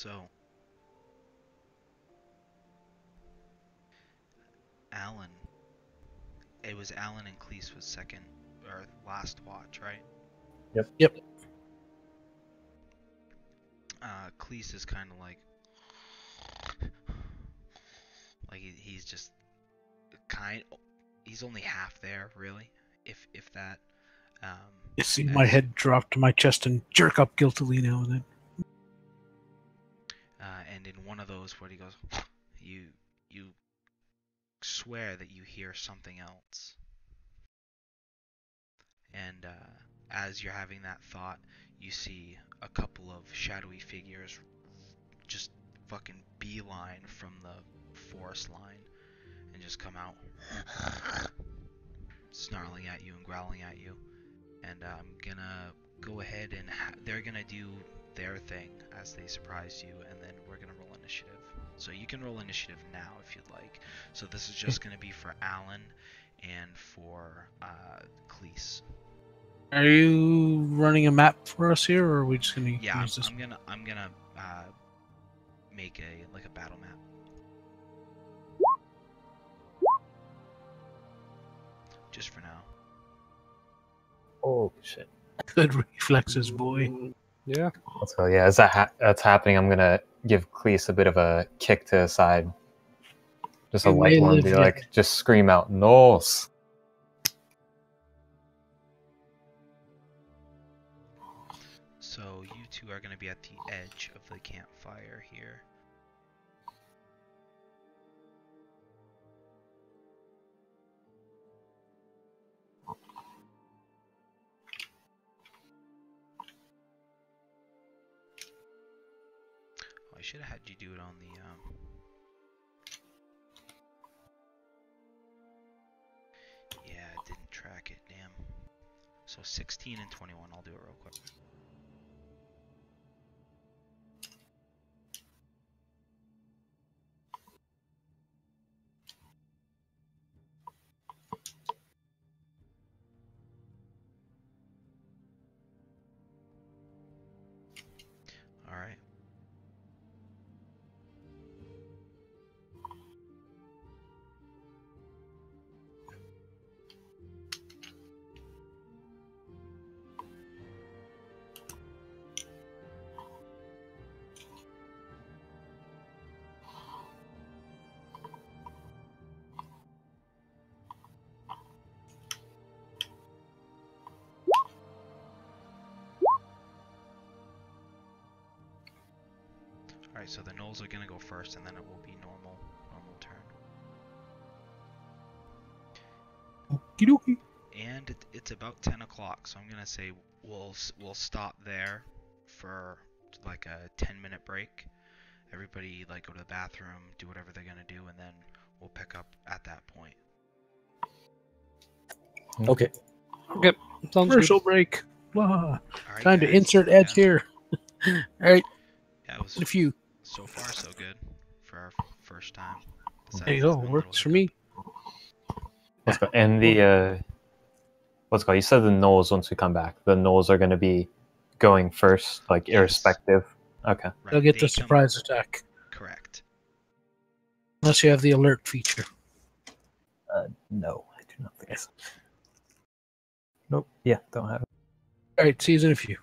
So, Alan. It was Alan and Cleese was second or last watch, right? Yep. Yep. Uh, Cleese is kind of like, like he, he's just kind. He's only half there, really, if if that. Um, You see my head drop to my chest and jerk up guiltily now and then. Uh, one of those where he goes, you you swear that you hear something else. And uh, as you're having that thought, you see a couple of shadowy figures just fucking beeline from the forest line and just come out, snarling at you and growling at you. And I'm gonna go ahead and ha- they're gonna do their thing as they surprise you, and then we're gonna roll initiative. So you can roll initiative now if you'd like. So this is just gonna be for Alan and for uh, Cleese. Are you running a map for us here, or are we just gonna Yeah, I'm, use this? I'm gonna I'm gonna uh, make a like a battle map. Just for now. Oh shit. Good reflexes, boy. Yeah. Let's. Yeah, as that ha- that's happening, I'm gonna give Cleese a bit of a kick to the side. Just a You light one, be like, just scream out, "Nose!" So you two are gonna be at the edge of the campfire here. Should have had you do it on the um. Yeah, didn't track it. Damn. So 16 and 21. I'll do it real quick. All right. So the gnolls are gonna go first, and then it will be normal, normal turn. Okie dokie. and it, it's about 10 o'clock so i'm gonna say we'll we'll stop there for like a 10 minute break everybody like go to the bathroom do whatever they're gonna do and then we'll pick up at that point Okay. Okay. Sounds good. Commercial break. Blah. All right, Time to insert ads Yeah. here. All right. yeah it was A few. So far so good for our first time There you go. Works for me. Let's go. And the uh, what's it called? You said the gnolls once we come back. The gnolls are gonna be going first, like Yes. irrespective. Okay. Right, They'll get they the come- surprise attack. correct Unless you have the alert feature. Uh, no, I do not think so. Nope. Yeah, don't have it. All right. See you in a few.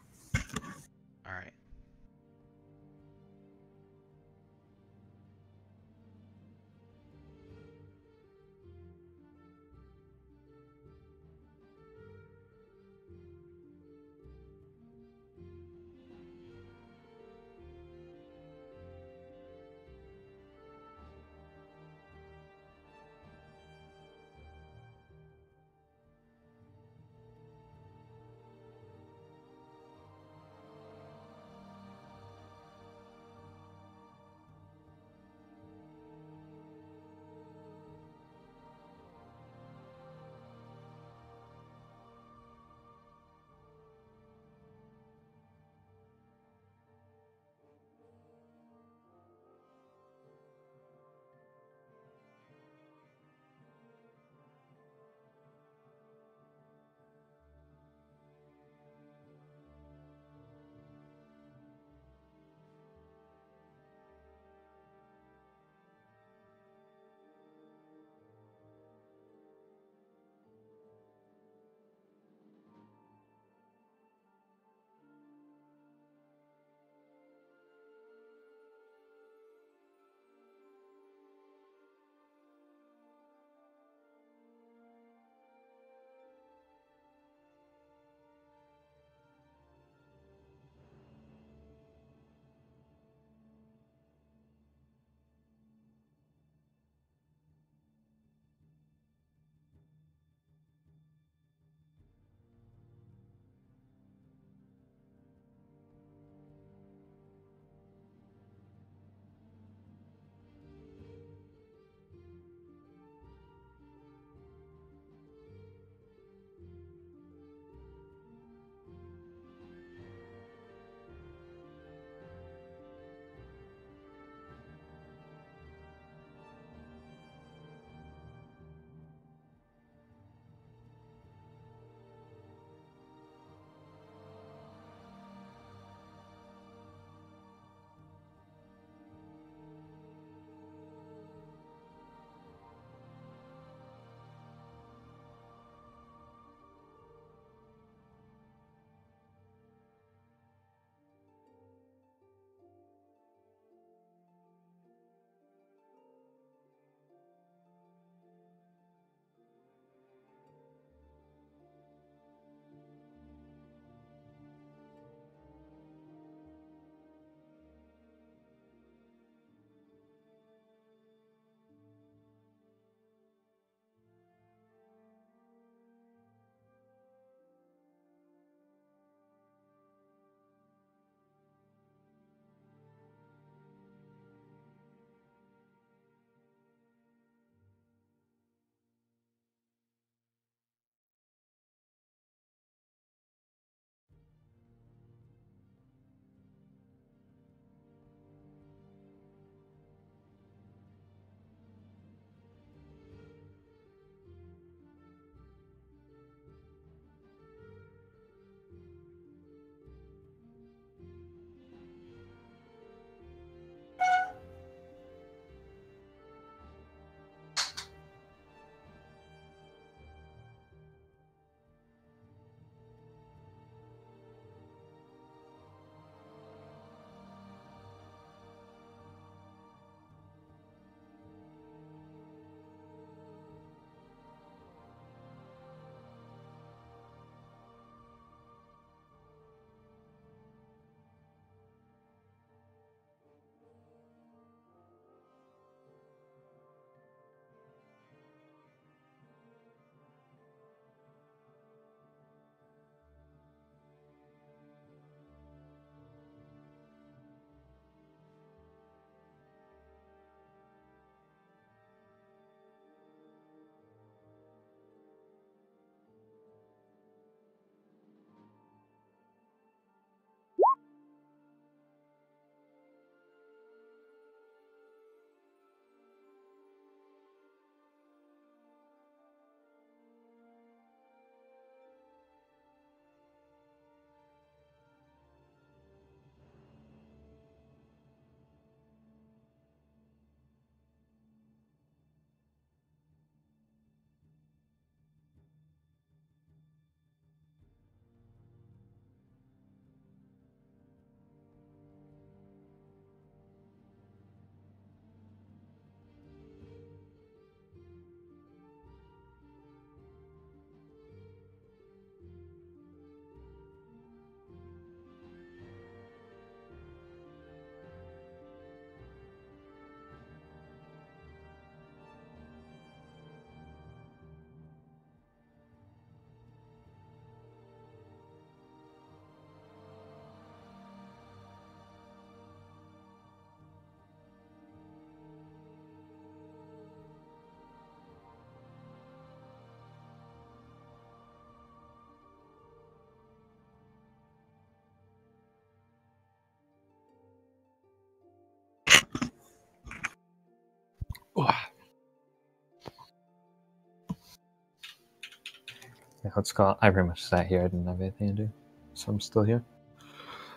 Yeah, let's call. I pretty much sat here. I didn't have anything to do, so I'm still here.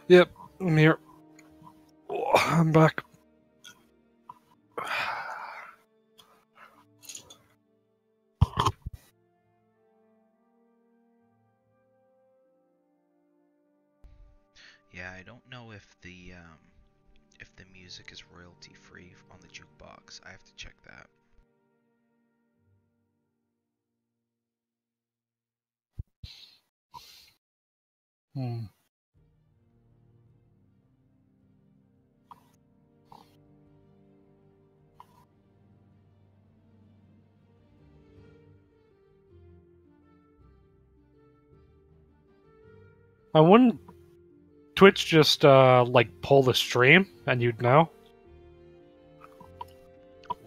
Yep, I'm here. Oh, I'm back. Yeah, I don't know if the um, if the music is royalty free on the jukebox. I have to check that. Hmm. I wouldn't Twitch just uh like pull the stream and you'd know.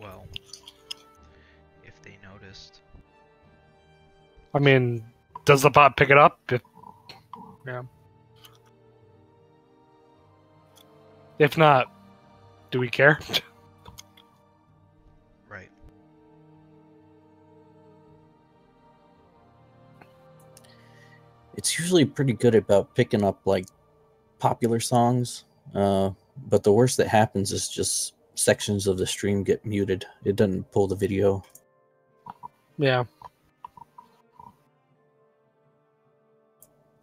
Well, if they noticed, I mean, does the bot pick it up? If, yeah. If not, do we care? right? It's usually pretty good about picking up like popular songs, uh, but the worst that happens is just sections of the stream get muted. It doesn't pull the video. yeah.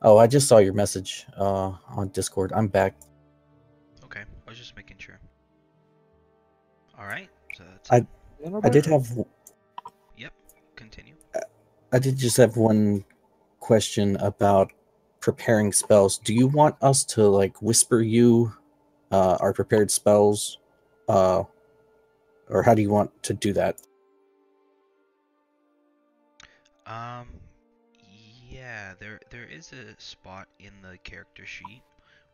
Oh, I just saw your message uh, on Discord. I'm back. Okay, I was just making sure. All right, so that's I I did have Yep, continue. I did just have one question about preparing spells. Do you want us to like whisper you uh, our prepared spells, uh, or how do you want to do that? Um, yeah, there there is a spot in the character sheet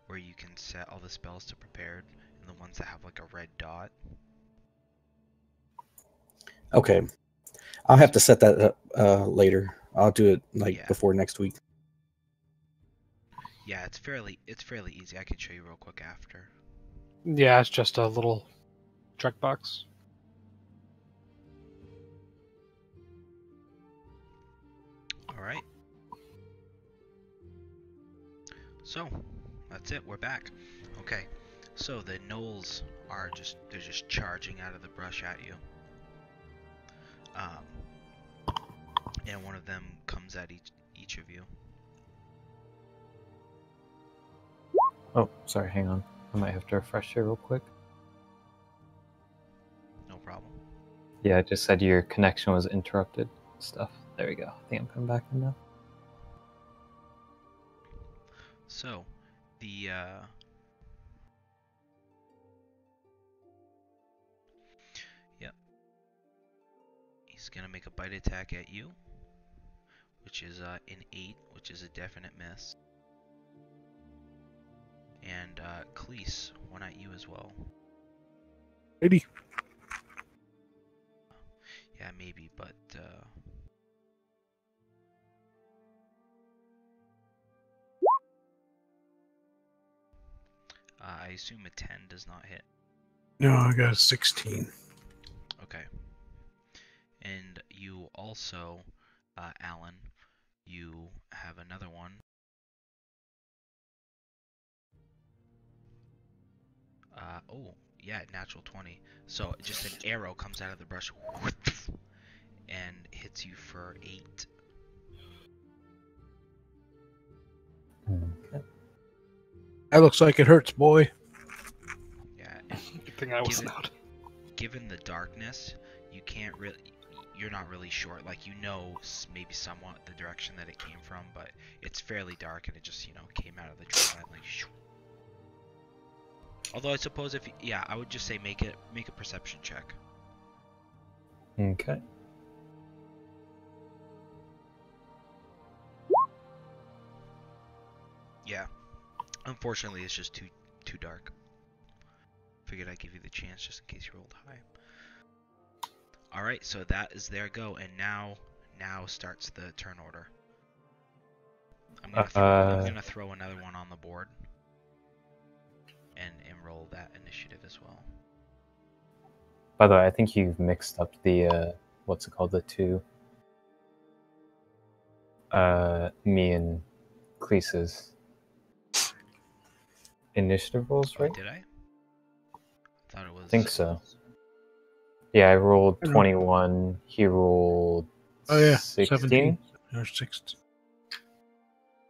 where you can set all the spells to prepared, and the ones that have like a red dot. Okay, I'll have to set that up uh, later. I'll do it like Yeah. before next week. Yeah, it's fairly it's fairly easy. I can show you real quick after. Yeah, it's just a little checkbox. All right. So, that's it. We're back. Okay. So the gnolls are just they're just charging out of the brush at you. Um, and one of them comes at each each of you. Oh, sorry. Hang on. I might have to refresh here real quick. No problem. Yeah, I just said your connection was interrupted. Stuff. There we go. I think I'm coming back in now. So, the uh, Yep. He's gonna make a bite attack at you, which is uh, an eight, which is a definite miss. And uh, Cleese, one at you as well. 80. Yeah, maybe, but uh, uh, I assume a ten does not hit. No, I got a 16. Okay. And you also, uh, Alan, you have another one. Uh, oh, yeah, natural 20. So just an arrow comes out of the brush and hits you for 8. That looks like it hurts, boy. Yeah. Good thing I wasn't given, out. given the darkness, you can't really. You're not really sure. Like you know, maybe somewhat the direction that it came from, but it's fairly dark, and it just you know came out of the tree line like. shoo. Although I suppose if yeah, I would just say make it make a perception check. Okay. Yeah. Unfortunately, it's just too too dark. Figured I'd give you the chance just in case you rolled high. All right, so that is their go, and now now starts the turn order. I'm gonna throw, I'm Uh, gonna throw another one on the board, and enroll that initiative as well. By the way, I think you've mixed up the uh, what's it called? The two. uh, me and Cleese's initiative rolls, right? Did I? I thought it was. I think so. Yeah, I rolled I 21. He rolled Oh yeah, 16. 17 or 16.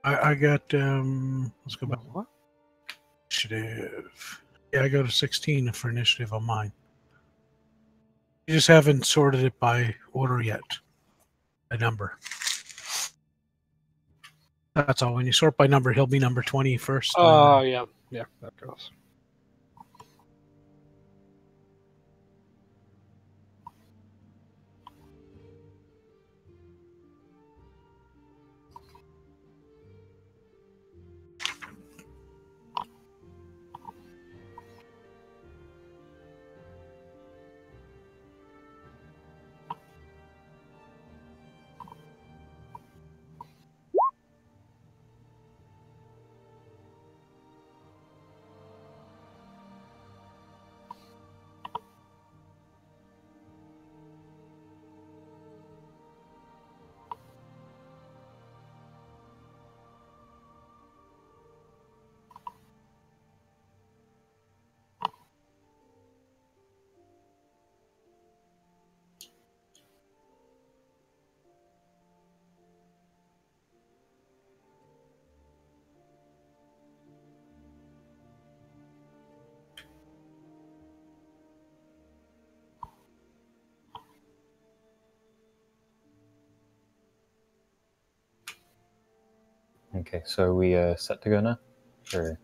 I I got um. Let's go back. What? Initiative. Yeah, I go to 16 for initiative on mine. You just haven't sorted it by order yet. A number. That's all. When you sort by number, he'll be number 20 first. and Oh yeah, yeah, that goes. Okay, so are we uh, set to go now? Or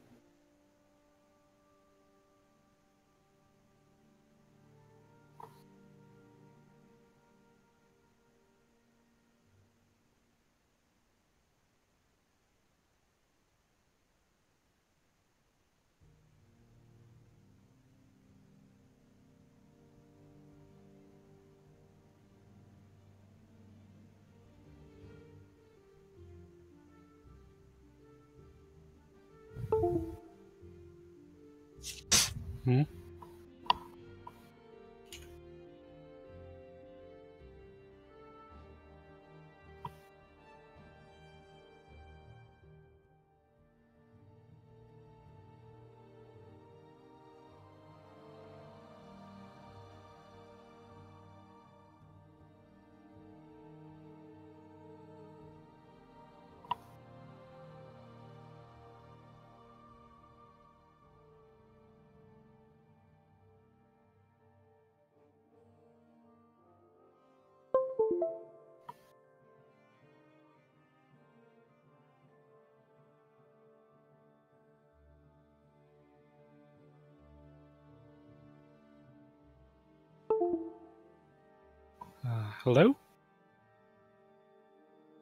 hello?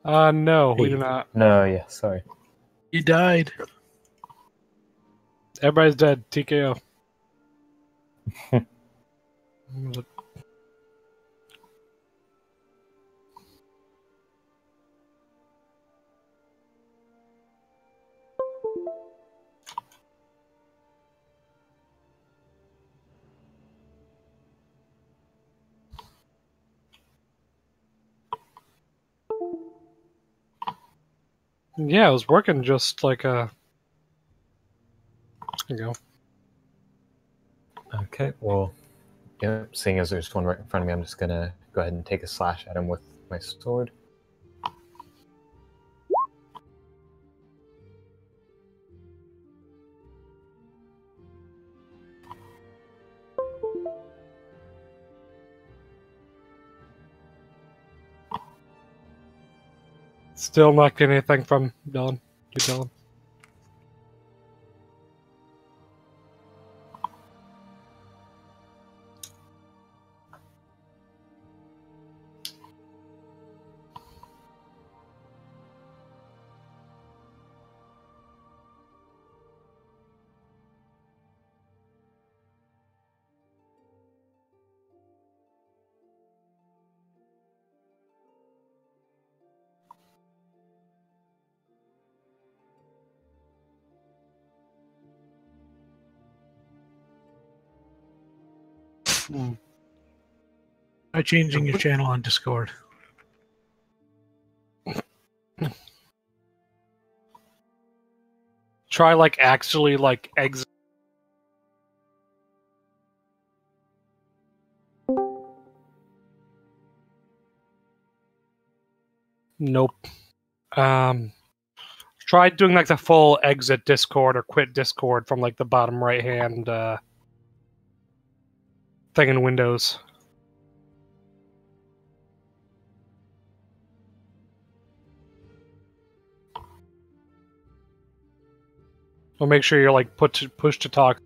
Uh, no, we Hey. do not. no, yeah, sorry. You died. Everybody's dead. TKO. Yeah, it was working just like a. There you go. Okay, well, yeah, seeing as there's one right in front of me, I'm just gonna go ahead and take a slash at him with my sword. Still not getting anything from Dylan. You Dylan. by changing your channel on Discord. Try like actually like exit. Nope. Um, try doing like the full exit Discord or quit Discord from like the bottom right hand uh, thing in Windows. So make sure you're like put to push to talk.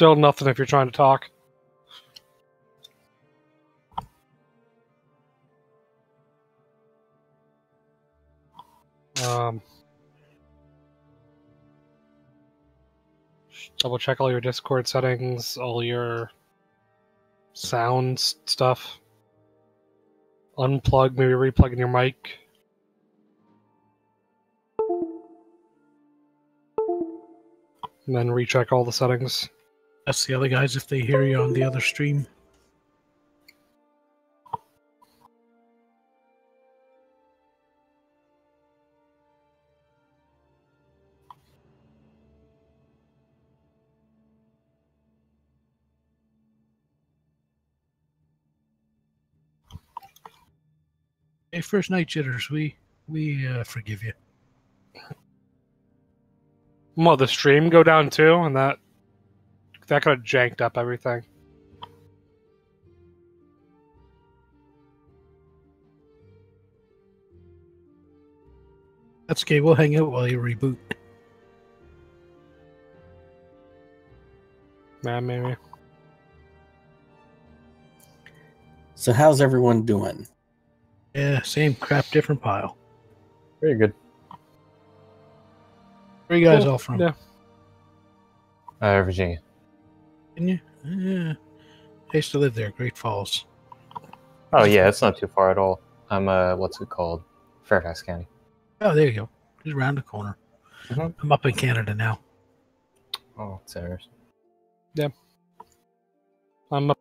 Still nothing if you're trying to talk. Um, double check all your Discord settings, all your sounds stuff. Unplug, maybe replugging your mic. And then recheck all the settings. That's the other guys if they hear you on the other stream. Hey, first night jitters, we we uh, forgive you. Well, the stream go down too, and that that could have janked up everything. That's okay. We'll hang out while you reboot. Man, maybe. So how's everyone doing? Yeah, same crap, different pile. Very good. Where you guys Cool. all from? Yeah. Uh, Virginia. Can you? Yeah. I used to live there, Great Falls. Oh yeah, it's not too far at all. I'm uh, what's it called? Fairfax County. Oh, there you go. Just around the corner. Mhm. I'm up in Canada now. Oh, it's ours. I'm up